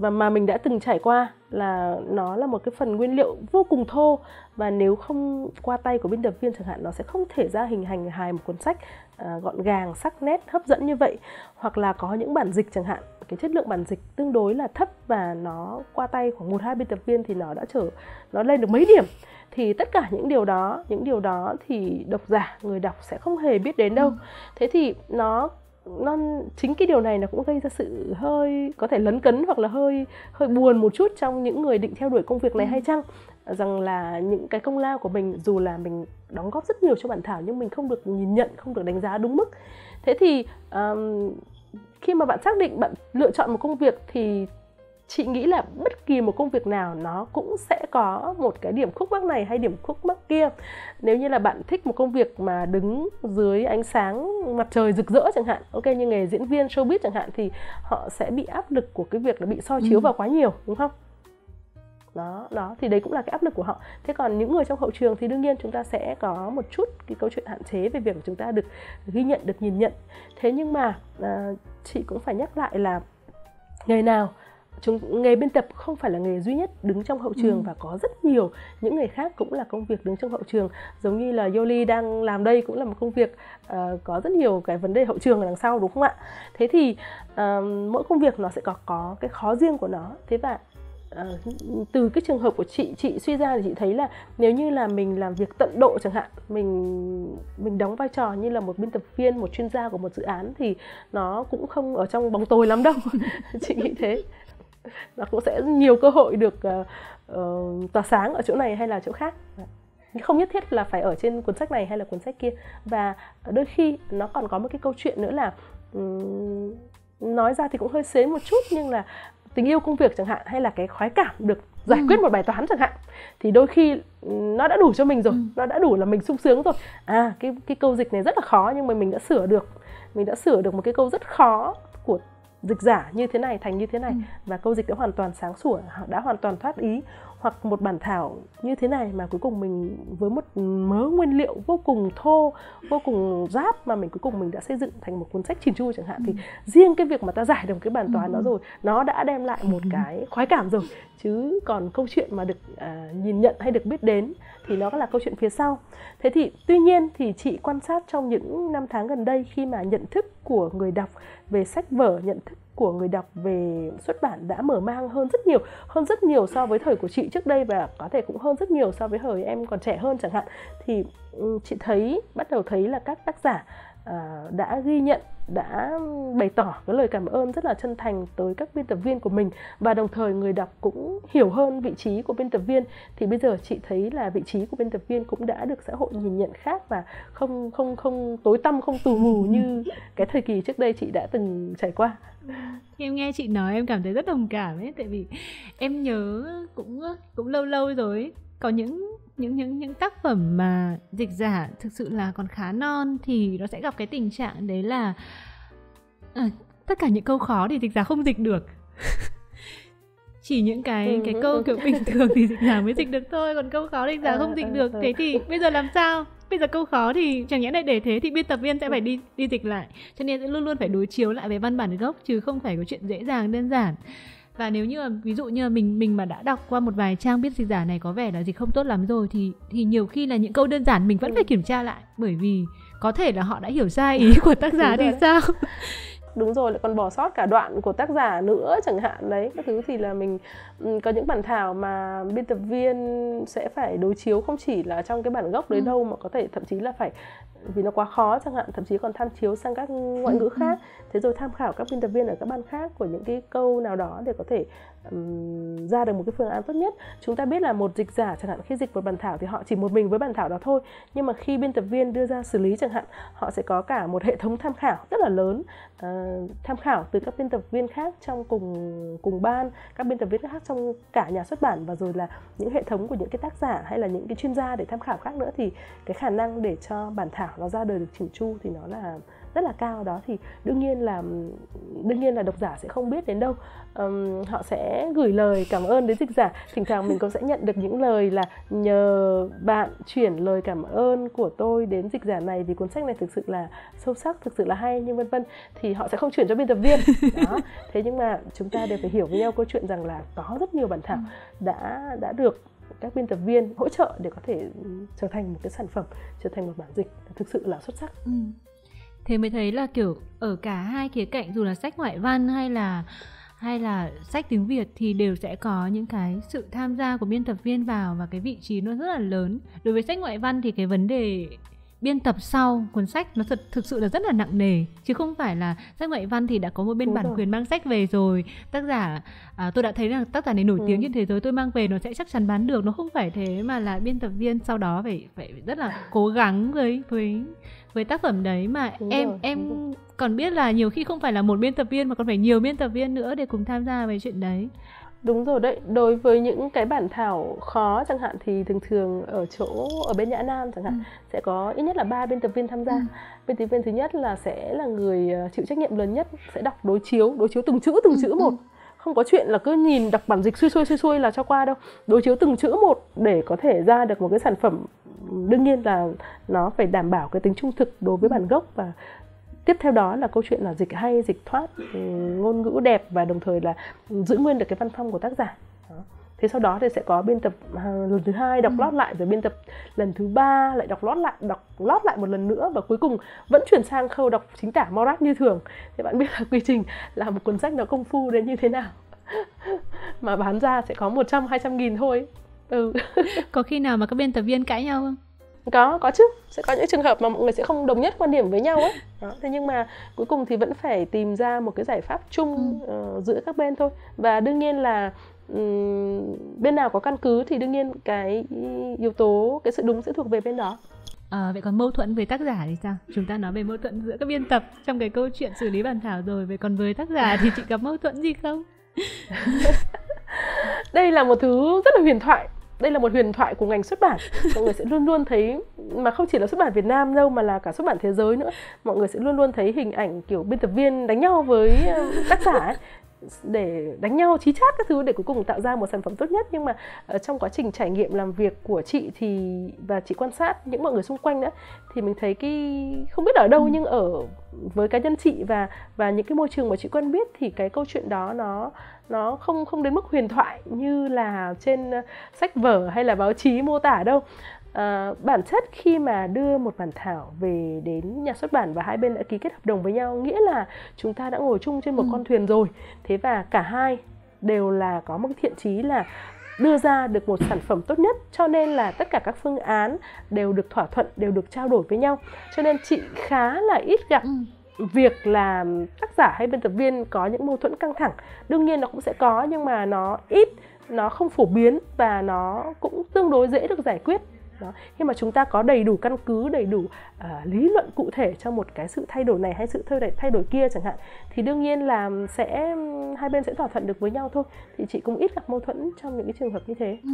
và mà mình đã từng trải qua là nó là một cái phần nguyên liệu vô cùng thô. Và nếu không qua tay của biên tập viên chẳng hạn nó sẽ không thể ra hình hành hài một cuốn sách uh, gọn gàng sắc nét hấp dẫn như vậy. Hoặc là có những bản dịch chẳng hạn cái chất lượng bản dịch tương đối là thấp và nó qua tay khoảng một hai biên tập viên thì nó đã trở nó lên được mấy điểm. Thì tất cả những điều đó những điều đó thì độc giả người đọc sẽ không hề biết đến đâu. Ừ. thế thì nó nó chính cái điều này nó cũng gây ra sự hơi có thể lấn cấn hoặc là hơi hơi buồn một chút trong những người định theo đuổi công việc này ừ. hay chăng rằng là những cái công lao của mình dù là mình đóng góp rất nhiều cho bản thảo nhưng mình không được nhìn nhận không được đánh giá đúng mức thế thì um, khi mà bạn xác định bạn lựa chọn một công việc thì chị nghĩ là bất kỳ một công việc nào nó cũng sẽ có một cái điểm khúc mắc này hay điểm khúc mắc kia. Nếu như là bạn thích một công việc mà đứng dưới ánh sáng mặt trời rực rỡ chẳng hạn ok như nghề diễn viên showbiz chẳng hạn thì họ sẽ bị áp lực của cái việc là bị soi chiếu ừ. vào quá nhiều đúng không? Đó đó thì đấy cũng là cái áp lực của họ. Thế còn những người trong hậu trường thì đương nhiên chúng ta sẽ có một chút cái câu chuyện hạn chế về việc chúng ta được ghi nhận được nhìn nhận. Thế nhưng mà à, chị cũng phải nhắc lại là nghề nào chúng nghề biên tập không phải là nghề duy nhất đứng trong hậu trường ừ. và có rất nhiều những người khác cũng là công việc đứng trong hậu trường. Giống như là Yoli đang làm đây cũng là một công việc uh, có rất nhiều cái vấn đề hậu trường ở đằng sau đúng không ạ? Thế thì uh, mỗi công việc nó sẽ có có cái khó riêng của nó. Thế và uh, từ cái trường hợp của chị chị suy ra thì chị thấy là nếu như là mình làm việc tận độ chẳng hạn mình mình đóng vai trò như là một biên tập viên một chuyên gia của một dự án thì nó cũng không ở trong bóng tối lắm đâu. Chị nghĩ thế nó cũng sẽ nhiều cơ hội được uh, tỏa sáng ở chỗ này hay là chỗ khác không nhất thiết là phải ở trên cuốn sách này hay là cuốn sách kia và đôi khi nó còn có một cái câu chuyện nữa là um, nói ra thì cũng hơi xế một chút nhưng là tình yêu công việc chẳng hạn hay là cái khoái cảm được giải ừ. quyết một bài toán chẳng hạn thì đôi khi nó đã đủ cho mình rồi ừ. nó đã đủ là mình sung sướng rồi à cái cái câu dịch này rất là khó nhưng mà mình đã sửa được mình đã sửa được một cái câu rất khó của dịch giả như thế này thành như thế này ừ. và câu dịch đã hoàn toàn sáng sủa đã hoàn toàn thoát ý hoặc một bản thảo như thế này mà cuối cùng mình với một mớ nguyên liệu vô cùng thô vô cùng giáp mà mình cuối cùng mình đã xây dựng thành một cuốn sách chỉn chu chẳng hạn ừ. thì riêng cái việc mà ta giải được cái bản toán ừ. đó rồi nó đã đem lại một ừ. cái khoái cảm rồi chứ còn câu chuyện mà được à, nhìn nhận hay được biết đến thì nó là câu chuyện phía sau. Thế thì tuy nhiên thì chị quan sát trong những năm tháng gần đây khi mà nhận thức của người đọc về sách vở, nhận thức của người đọc về xuất bản đã mở mang hơn rất nhiều, hơn rất nhiều so với thời của chị trước đây và có thể cũng hơn rất nhiều so với thời em còn trẻ hơn chẳng hạn, thì ừ, chị thấy, bắt đầu thấy là các tác giả Ờ, đã ghi nhận, đã bày tỏ cái lời cảm ơn rất là chân thành tới các biên tập viên của mình. Và đồng thời người đọc cũng hiểu hơn vị trí của biên tập viên. Thì bây giờ chị thấy là vị trí của biên tập viên cũng đã được xã hội nhìn nhận khác và không không không, tối tăm, không tù mù như cái thời kỳ trước đây chị đã từng trải qua. Em nghe chị nói em cảm thấy rất đồng cảm ấy, tại vì em nhớ cũng cũng lâu lâu rồi có những những những những tác phẩm mà dịch giả thực sự là còn khá non thì nó sẽ gặp cái tình trạng đấy là à, tất cả những câu khó thì dịch giả không dịch được. Chỉ những cái cái câu kiểu bình thường thì dịch giả mới dịch được thôi còn câu khó dịch giả không dịch được. thế thì bây giờ làm sao? Bây giờ câu khó thì chẳng nhẽ lại để thế thì biên tập viên sẽ phải đi đi dịch lại. Cho nên sẽ luôn luôn phải đối chiếu lại với văn bản gốc chứ không phải có chuyện dễ dàng đơn giản và nếu như ví dụ như là mình mình mà đã đọc qua một vài trang biết dịch giả này có vẻ là dịch không tốt lắm rồi thì thì nhiều khi là những câu đơn giản mình vẫn phải kiểm tra lại. Bởi vì có thể là họ đã hiểu sai ý của tác giả thì sao? Đúng rồi lại còn bỏ sót cả đoạn của tác giả nữa chẳng hạn đấy. Các thứ thì là mình ừ, có những bản thảo mà biên tập viên sẽ phải đối chiếu không chỉ là trong cái bản gốc đấy ừ. đâu mà có thể thậm chí là phải vì nó quá khó chẳng hạn thậm chí còn tham chiếu sang các ngoại ngữ ừ, khác. Thế rồi tham khảo các biên tập viên ở các ban khác của những cái câu nào đó để có thể um, ra được một cái phương án tốt nhất. Chúng ta biết là một dịch giả chẳng hạn khi dịch một bản thảo thì họ chỉ một mình với bản thảo đó thôi. Nhưng mà khi biên tập viên đưa ra xử lý chẳng hạn họ sẽ có cả một hệ thống tham khảo rất là lớn. Uh, tham khảo từ các biên tập viên khác trong cùng cùng ban các biên tập viên khác trong cả nhà xuất bản và rồi là những hệ thống của những cái tác giả hay là những cái chuyên gia để tham khảo khác nữa thì cái khả năng để cho bản thảo nó ra đời được chỉnh chu thì nó là rất là cao đó thì đương nhiên là đương nhiên là độc giả sẽ không biết đến đâu. Um, họ sẽ gửi lời cảm ơn đến dịch giả. Thỉnh thoảng mình cũng sẽ nhận được những lời là nhờ bạn chuyển lời cảm ơn của tôi đến dịch giả này vì cuốn sách này thực sự là sâu sắc thực sự là hay nhưng vân vân. Thì họ sẽ không chuyển cho biên tập viên. Đó. Thế nhưng mà chúng ta đều phải hiểu với nhau câu chuyện rằng là có rất nhiều bản thảo đã đã được các biên tập viên hỗ trợ để có thể trở thành một cái sản phẩm trở thành một bản dịch thực sự là xuất sắc. Ừ thế mới thấy là, kiểu, ở cả hai khía cạnh dù là sách ngoại văn hay là hay là sách tiếng Việt thì đều sẽ có những cái sự tham gia của biên tập viên vào và cái vị trí nó rất là lớn. Đối với sách ngoại văn thì cái vấn đề biên tập sau cuốn sách nó thật thực sự là rất là nặng nề chứ không phải là sách ngoại văn thì đã có một bên Đúng bản rồi. quyền mang sách về rồi tác giả à, tôi đã thấy là tác giả này nổi ừ. tiếng trên thế giới tôi mang về nó sẽ chắc chắn bán được nó không phải thế mà là biên tập viên sau đó phải phải rất là cố gắng với với với tác phẩm đấy mà đúng em rồi, em còn biết là nhiều khi không phải là một biên tập viên mà còn phải nhiều biên tập viên nữa để cùng tham gia về chuyện đấy Đúng rồi đấy, đối với những cái bản thảo khó chẳng hạn thì thường thường ở chỗ ở bên Nhã Nam chẳng hạn ừ. sẽ có ít nhất là ba biên tập viên tham gia. Ừ. Biên tập viên thứ nhất là sẽ là người ờ, chịu trách nhiệm lớn nhất sẽ đọc đối chiếu, đối chiếu từng chữ từng ừ. chữ một. Ừ. Không có chuyện là cứ nhìn đọc bản dịch xuôi xuôi xuôi xuôi là cho qua đâu. Đối chiếu từng chữ một để có thể ra được một cái sản phẩm đương nhiên là nó phải đảm bảo cái tính trung thực đối với bản gốc và tiếp theo đó là câu chuyện là dịch hay dịch thoát ừ, ngôn ngữ đẹp và đồng thời là giữ nguyên được cái văn phong của tác giả đó. thế sau đó thì sẽ có biên tập uh, lần thứ hai đọc ừ. lót lại rồi biên tập lần thứ ba lại đọc lót lại đọc lót lại một lần nữa và cuối cùng vẫn chuyển sang khâu đọc chính tả Morat như thường thì bạn biết là quy trình là một cuốn sách nó công phu đến như thế nào mà bán ra sẽ có 100 200 nghìn thôi ừ. có khi nào mà các biên tập viên cãi nhau không có có chứ sẽ có những trường hợp mà mọi người sẽ không đồng nhất quan điểm với nhau ấy đó. thế nhưng mà cuối cùng thì vẫn phải tìm ra một cái giải pháp chung ừ. uh, giữa các bên thôi và đương nhiên là um, bên nào có căn cứ thì đương nhiên cái yếu tố cái sự đúng sẽ thuộc về bên đó À, vậy còn mâu thuẫn với tác giả thì sao? Chúng ta nói về mâu thuẫn giữa các biên tập trong cái câu chuyện xử lý bản thảo rồi. Vậy còn với tác giả thì chị gặp mâu thuẫn gì không? Đây là một thứ rất là huyền thoại đây là một huyền thoại của ngành xuất bản. Mọi người sẽ luôn luôn thấy mà không chỉ là xuất bản Việt Nam đâu mà là cả xuất bản thế giới nữa. Mọi người sẽ luôn luôn thấy hình ảnh kiểu biên tập viên đánh nhau với ờ, tác giả ấy để đánh nhau chí chát các thứ để cuối cùng tạo ra một sản phẩm tốt nhất. Nhưng mà ở trong quá trình trải nghiệm làm việc của chị thì và chị quan sát những mọi người xung quanh nữa thì mình thấy cái không biết ở đâu ừ. nhưng ở với cá nhân chị và và những cái môi trường mà chị quen biết thì cái câu chuyện đó nó nó không không đến mức huyền thoại như là trên ờ, sách vở hay là báo chí mô tả đâu. À, bản chất khi mà đưa một bản thảo về đến nhà xuất bản và hai bên đã ký kết hợp đồng với nhau nghĩa là chúng ta đã ngồi chung trên một ừ. con thuyền rồi. Thế và cả hai đều là có một thiện chí là đưa ra được một sản phẩm tốt nhất cho nên là tất cả các phương án đều được thỏa thuận đều được trao đổi với nhau. Cho nên chị khá là ít gặp ừ việc là tác giả hay biên tập viên có những mâu thuẫn căng thẳng. Đương nhiên nó cũng sẽ có nhưng mà nó ít nó không phổ biến và nó cũng tương đối dễ được giải quyết. Đó. Khi mà chúng ta có đầy đủ căn cứ đầy đủ uh, lý luận cụ thể cho một cái sự thay đổi này hay sự thay đổi thay đổi kia chẳng hạn thì đương nhiên là sẽ hai bên sẽ thỏa thuận được với nhau thôi. Thì chị cũng ít gặp mâu thuẫn trong những cái trường hợp như thế. Ừ.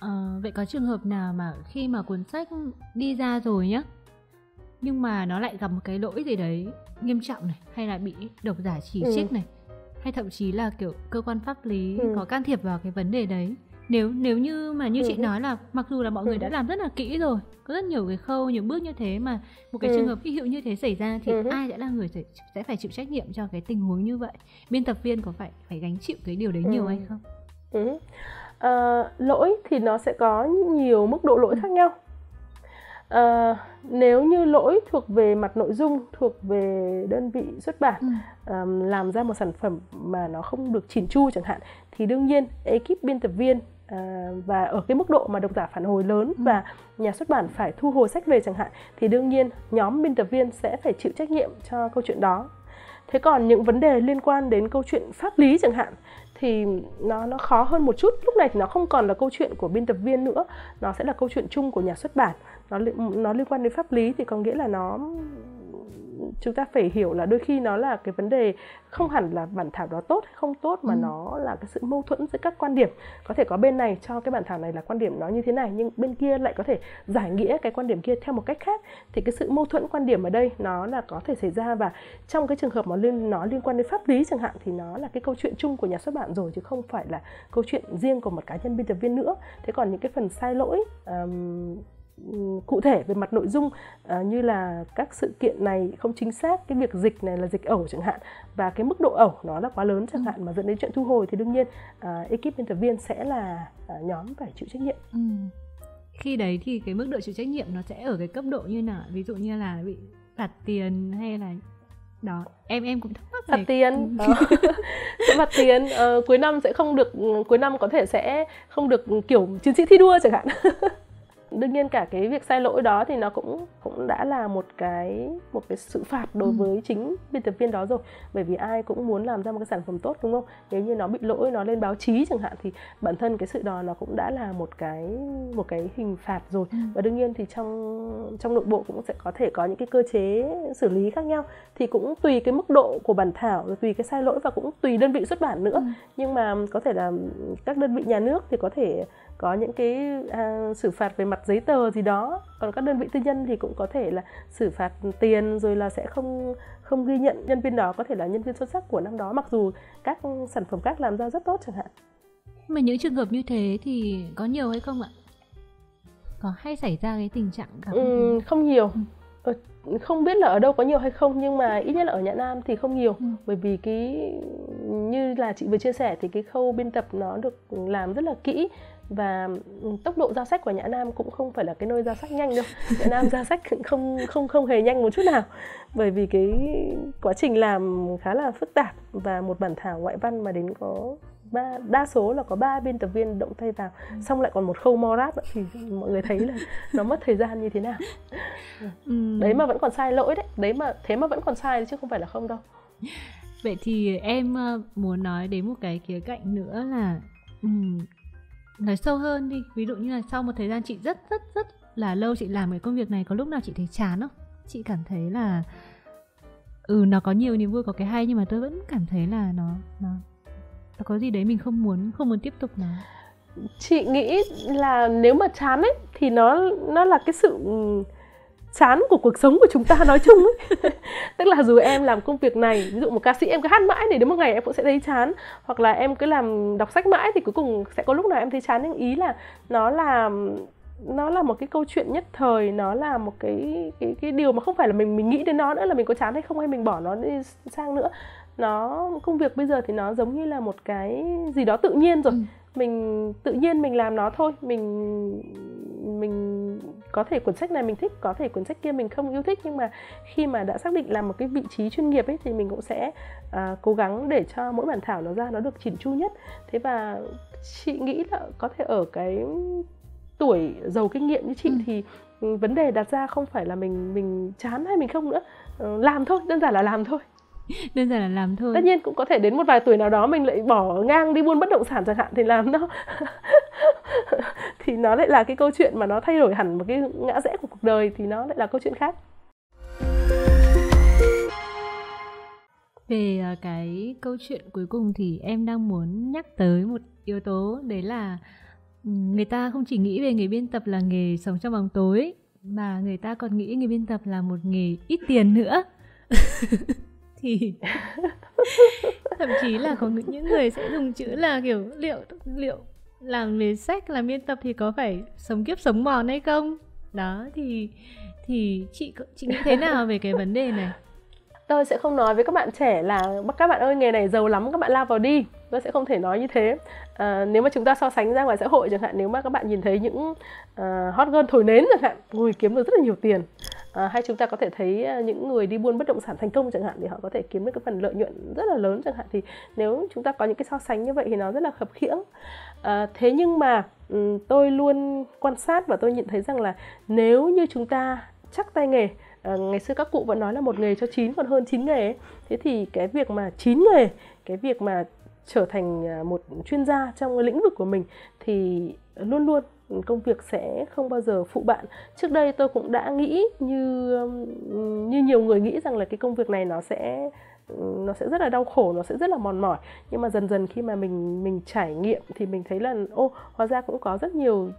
à, vậy có trường hợp nào mà khi mà cuốn sách đi ra rồi nhá nhưng mà nó lại gặp một cái lỗi gì đấy nghiêm trọng này hay là bị độc giả chỉ ừ. trích này hay thậm chí là kiểu cơ quan pháp lý ừ. có can thiệp vào cái vấn đề đấy nếu nếu như mà như ừ. chị nói là mặc dù là mọi người đã làm rất là kỹ rồi có rất nhiều cái khâu nhiều bước như thế mà một cái ừ. trường hợp hy hiệu như thế xảy ra thì ừ. ai sẽ là người sẽ, sẽ phải chịu trách nhiệm cho cái tình huống như vậy biên tập viên có phải phải gánh chịu cái điều đấy nhiều hay không ừ. à, lỗi thì nó sẽ có nhiều mức độ lỗi khác nhau à, nếu như lỗi thuộc về mặt nội dung thuộc về đơn vị xuất bản ừ. um, làm ra một sản phẩm mà nó không được chỉn chu chẳng hạn thì đương nhiên ekip biên tập viên uh, và ở cái mức độ mà độc giả phản hồi lớn ừ. và nhà xuất bản phải thu hồi sách về chẳng hạn thì đương nhiên nhóm biên tập viên sẽ phải chịu trách nhiệm cho câu chuyện đó thế còn những vấn đề liên quan đến câu chuyện pháp lý chẳng hạn thì nó nó khó hơn một chút lúc này thì nó không còn là câu chuyện của biên tập viên nữa nó sẽ là câu chuyện chung của nhà xuất bản nó nó liên quan đến pháp lý thì có nghĩa là nó chúng ta phải hiểu là đôi khi nó là cái vấn đề không hẳn là bản thảo đó tốt hay không tốt mà ừ. nó là cái sự mâu thuẫn giữa các quan điểm. Có thể có bên này cho cái bản thảo này là quan điểm nó như thế này nhưng bên kia lại có thể giải nghĩa cái quan điểm kia theo một cách khác. Thì cái sự mâu thuẫn quan điểm ở đây nó là có thể xảy ra và trong cái trường hợp mà liên nó liên quan đến pháp lý chẳng hạn thì nó là cái câu chuyện chung của nhà xuất bản rồi chứ không phải là câu chuyện riêng của một cá nhân biên tập viên nữa. Thế còn những cái phần sai lỗi um, cụ thể về mặt nội dung uh, như là các sự kiện này không chính xác cái việc dịch này là dịch ẩu chẳng hạn và cái mức độ ẩu nó là quá lớn chẳng ừ. hạn mà dẫn đến chuyện thu hồi thì đương nhiên uh, ekip biên tập viên sẽ là uh, nhóm phải chịu trách nhiệm ừ. khi đấy thì cái mức độ chịu trách nhiệm nó sẽ ở cái cấp độ như nào ví dụ như là bị phạt tiền hay là đó em em cũng thắc mắc phạt tiền ừ. sẽ phạt tiền uh, cuối năm sẽ không được cuối năm có thể sẽ không được kiểu chiến sĩ thi đua chẳng hạn đương nhiên cả cái việc sai lỗi đó thì nó cũng cũng đã là một cái một cái sự phạt đối ừ. với chính biên tập viên đó rồi bởi vì ai cũng muốn làm ra một cái sản phẩm tốt đúng không nếu như nó bị lỗi nó lên báo chí chẳng hạn thì bản thân cái sự đó nó cũng đã là một cái một cái hình phạt rồi ừ. và đương nhiên thì trong trong nội bộ cũng sẽ có thể có những cái cơ chế xử lý khác nhau thì cũng tùy cái mức độ của bản thảo rồi tùy cái sai lỗi và cũng tùy đơn vị xuất bản nữa ừ. nhưng mà có thể là các đơn vị nhà nước thì có thể có những cái à, xử phạt về mặt giấy tờ gì đó. Còn các đơn vị tư nhân thì cũng có thể là xử phạt tiền rồi là sẽ không không ghi nhận nhân viên đó. Có thể là nhân viên xuất sắc của năm đó mặc dù các sản phẩm khác làm ra rất tốt chẳng hạn. Mà những trường hợp như thế thì có nhiều hay không ạ? Có hay xảy ra cái tình trạng gặp ừ, không nhiều. Ừ. không biết là ở đâu có nhiều hay không nhưng mà ít nhất là ở Nhã Nam thì không nhiều. Ừ. bởi vì cái như là chị vừa chia sẻ thì cái khâu biên tập nó được làm rất là kỹ và tốc độ giao sách của Nhã Nam cũng không phải là cái nơi giao sách nhanh đâu. Nhã Nam giao sách không không không hề nhanh một chút nào. Bởi vì cái quá trình làm khá là phức tạp và một bản thảo ngoại văn mà đến có ba đa số là có ba biên tập viên động tay vào. Ừ. xong lại còn một khâu morat nữa thì mọi người thấy là nó mất thời gian như thế nào. Ừ. đấy mà vẫn còn sai lỗi đấy. Đấy mà thế mà vẫn còn sai chứ không phải là không đâu. Vậy thì em ờ, muốn nói đến một cái khía cạnh nữa là nói sâu hơn đi. Ví dụ như là sau một thời gian chị rất rất rất là lâu chị làm cái công việc này, có lúc nào chị thấy chán không? Chị cảm thấy là ừ nó có nhiều niềm vui, có cái hay nhưng mà tôi vẫn cảm thấy là nó nó nó có gì đấy mình không muốn không muốn tiếp tục nó. Chị nghĩ là nếu mà chán ấy, thì nó nó là cái sự chán của cuộc sống của chúng ta nói chung ấy. Tức là dù em làm công việc này ví dụ một ca sĩ em cứ hát mãi thì đến một ngày em cũng sẽ thấy chán. Hoặc là em cứ làm đọc sách mãi thì cuối cùng sẽ có lúc nào em thấy chán. Nhưng ý là nó là nó là một cái câu chuyện nhất thời nó là một cái cái cái điều mà không phải là mình mình nghĩ đến nó nữa là mình có chán hay không hay mình bỏ nó đi sang nữa. Nó công việc bây giờ thì nó giống như là một cái gì đó tự nhiên rồi. Ừ. mình tự nhiên mình làm nó thôi. Mình mình có thể cuốn sách này mình thích có thể cuốn sách kia mình không yêu thích nhưng mà khi mà đã xác định làm một cái vị trí chuyên nghiệp ấy thì mình cũng sẽ uh, cố gắng để cho mỗi bản thảo nó ra nó được chỉn chu nhất. Thế và chị nghĩ là có thể ở cái tuổi giàu kinh nghiệm như chị ừ. thì vấn đề đặt ra không phải là mình mình chán hay mình không nữa. Uh, làm thôi đơn giản là làm thôi đơn giản là làm thôi. Tất nhiên cũng có thể đến một vài tuổi nào đó mình lại bỏ ngang đi buôn bất động sản chẳng hạn thì làm nó thì nó lại là cái câu chuyện mà nó thay đổi hẳn một cái ngã rẽ của cuộc đời thì nó lại là câu chuyện khác. Về à, cái câu chuyện cuối cùng thì em đang muốn nhắc tới một yếu tố đấy là người ta không chỉ nghĩ về nghề biên tập là nghề sống trong bóng tối mà người ta còn nghĩ nghề biên tập là một nghề ít tiền nữa thì thậm chí là có những người sẽ dùng chữ là kiểu liệu liệu làm về sách làm biên tập thì có phải sống kiếp sống mòn hay không? Đó thì thì chị chị nghĩ thế nào về cái vấn đề này? Tôi sẽ không nói với các bạn trẻ là các bạn ơi nghề này giàu lắm các bạn lao vào đi. Tôi sẽ không thể nói như thế. À, nếu mà chúng ta so sánh ra ngoài xã hội chẳng hạn nếu mà các bạn nhìn thấy những uh, hot girl thổi nến chẳng hạn ngồi kiếm được rất là nhiều tiền à, hay chúng ta có thể thấy ờ, những người đi buôn bất động sản thành công chẳng hạn thì họ có thể kiếm được cái phần lợi nhuận rất là lớn chẳng hạn thì nếu chúng ta có những cái so sánh như vậy thì nó rất là khập khiễng à, thế nhưng mà tôi luôn quan sát và tôi nhận thấy rằng là nếu như chúng ta chắc tay nghề à, ngày xưa các cụ vẫn nói là một nghề cho chín còn hơn chín nghề ấy. thế thì cái việc mà chín nghề cái việc mà trở thành à, một chuyên gia trong lĩnh vực của mình thì luôn luôn công việc sẽ không bao giờ phụ bạn. Trước đây tôi cũng đã nghĩ như như nhiều người nghĩ rằng là cái công việc này nó sẽ nó sẽ rất là đau khổ nó sẽ rất là mòn mỏi. Nhưng mà dần dần khi mà mình mình trải nghiệm thì mình thấy là ô hóa ra cũng có rất nhiều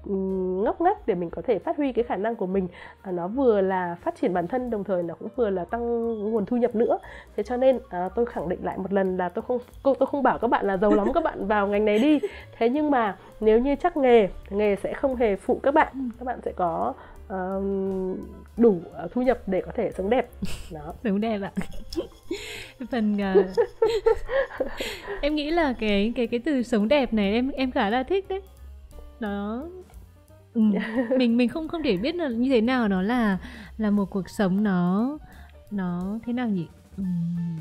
ngóc ngách để mình có thể phát huy cái khả năng của mình. À, nó vừa là phát triển bản thân đồng thời nó cũng vừa là tăng nguồn thu nhập nữa. Thế cho nên à, tôi khẳng định lại một lần là tôi không tôi không bảo các bạn là giàu lắm các bạn vào ngành này đi. Thế nhưng mà nếu như chắc nghề nghề sẽ không hề phụ các bạn. Các bạn sẽ có uh, đủ uh, thu nhập để có thể sống đẹp. Đó. Sống đẹp ạ. Phần uh, em nghĩ là cái cái cái từ sống đẹp này em em khá là thích đấy. Nó ừ, mình mình không không thể biết là như thế nào nó là là một cuộc sống nó nó thế nào nhỉ? Uhm,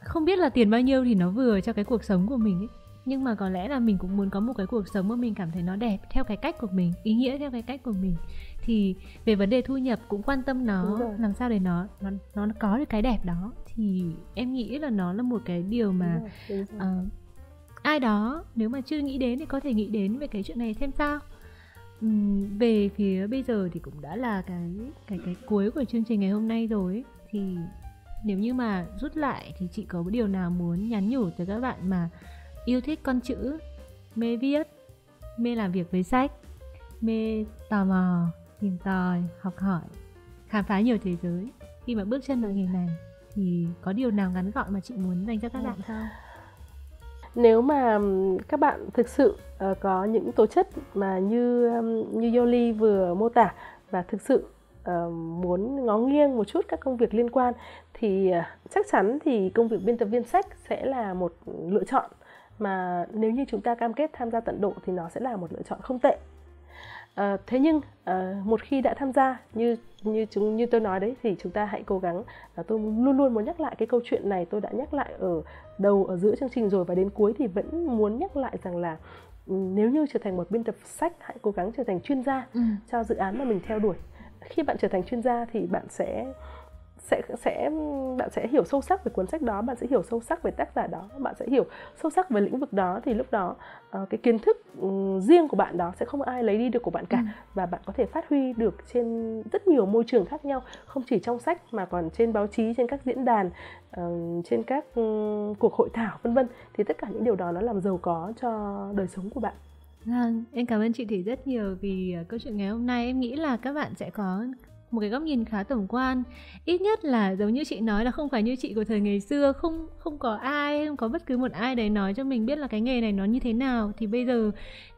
không biết là tiền bao nhiêu thì nó vừa cho cái cuộc sống của mình ấy. Nhưng mà có lẽ là mình cũng muốn có một cái cuộc sống mà mình cảm thấy nó đẹp theo cái cách của mình ý nghĩa theo cái cách của mình thì về vấn đề thu nhập cũng quan tâm nó làm sao để nó nó nó có được cái đẹp đó thì em nghĩ là nó là một cái điều mà đúng rồi, đúng rồi. Uh, ai đó nếu mà chưa nghĩ đến thì có thể nghĩ đến về cái chuyện này xem sao uhm, về phía bây giờ thì cũng đã là cái cái cái cuối của chương trình ngày hôm nay rồi ấy. thì nếu như mà rút lại thì chị có điều nào muốn nhắn nhủ tới các bạn mà yêu thích con chữ mê viết mê làm việc với sách mê tò mò tìm tòi, học hỏi, khám phá nhiều thế giới. Khi mà bước chân vào nghề này thì có điều nào ngắn gọn mà chị muốn dành cho các bạn không? Nếu mà các bạn thực sự ờ, có những tố chất mà như như Yoli vừa mô tả và thực sự ờ, muốn ngó nghiêng một chút các công việc liên quan, thì ờ, chắc chắn thì công việc biên tập viên sách sẽ là một lựa chọn. Mà nếu như chúng ta cam kết tham gia tận độ thì nó sẽ là một lựa chọn không tệ. À, thế nhưng à, một khi đã tham gia như như chúng như tôi nói đấy thì chúng ta hãy cố gắng à, tôi luôn luôn muốn nhắc lại cái câu chuyện này tôi đã nhắc lại ở đầu ở giữa chương trình rồi và đến cuối thì vẫn muốn nhắc lại rằng là ừ, nếu như trở thành một biên tập sách hãy cố gắng trở thành chuyên gia ừ. cho dự án mà mình theo đuổi khi bạn trở thành chuyên gia thì bạn sẽ sẽ sẽ bạn sẽ hiểu sâu sắc về cuốn sách đó bạn sẽ hiểu sâu sắc về tác giả đó bạn sẽ hiểu sâu sắc về lĩnh vực đó thì lúc đó uh, cái kiến thức um, riêng của bạn đó sẽ không ai lấy đi được của bạn cả. Ừ. và bạn có thể phát huy được trên rất nhiều môi trường khác nhau không chỉ trong sách mà còn trên báo chí trên các diễn đàn uh, trên các um, cuộc hội thảo vân vân. Thì tất cả những điều đó nó làm giàu có cho đời sống của bạn. À, em cảm ơn chị Thủy rất nhiều vì uh, câu chuyện ngày hôm nay. Em nghĩ là các bạn sẽ có một cái góc nhìn khá tổng quan. Ít nhất là giống như chị nói là không phải như chị của thời ngày xưa, không không có ai, không có bất cứ một ai đấy nói cho mình biết là cái nghề này nó như thế nào. Thì bây giờ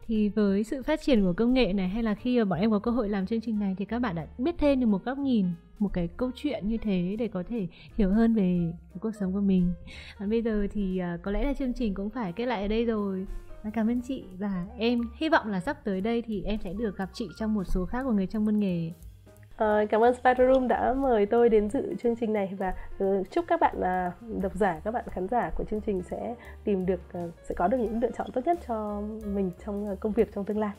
thì với sự phát triển của công nghệ này hay là khi mà bọn em có cơ hội làm chương trình này thì các bạn đã biết thêm được một góc nhìn, một cái câu chuyện như thế để có thể hiểu hơn về cuộc sống của mình. Còn bây giờ thì à, có lẽ là chương trình cũng phải kết lại ở đây rồi. Cảm ơn chị và em. Hy vọng là sắp tới đây thì em sẽ được gặp chị trong một số khác của người trong môn nghề. Uh, cảm ơn Spider Room đã mời tôi đến dự chương trình này và uh, chúc các bạn uh, độc giả, các bạn khán giả của chương trình sẽ tìm được, uh, sẽ có được những lựa chọn tốt nhất cho mình trong uh, công việc trong tương lai.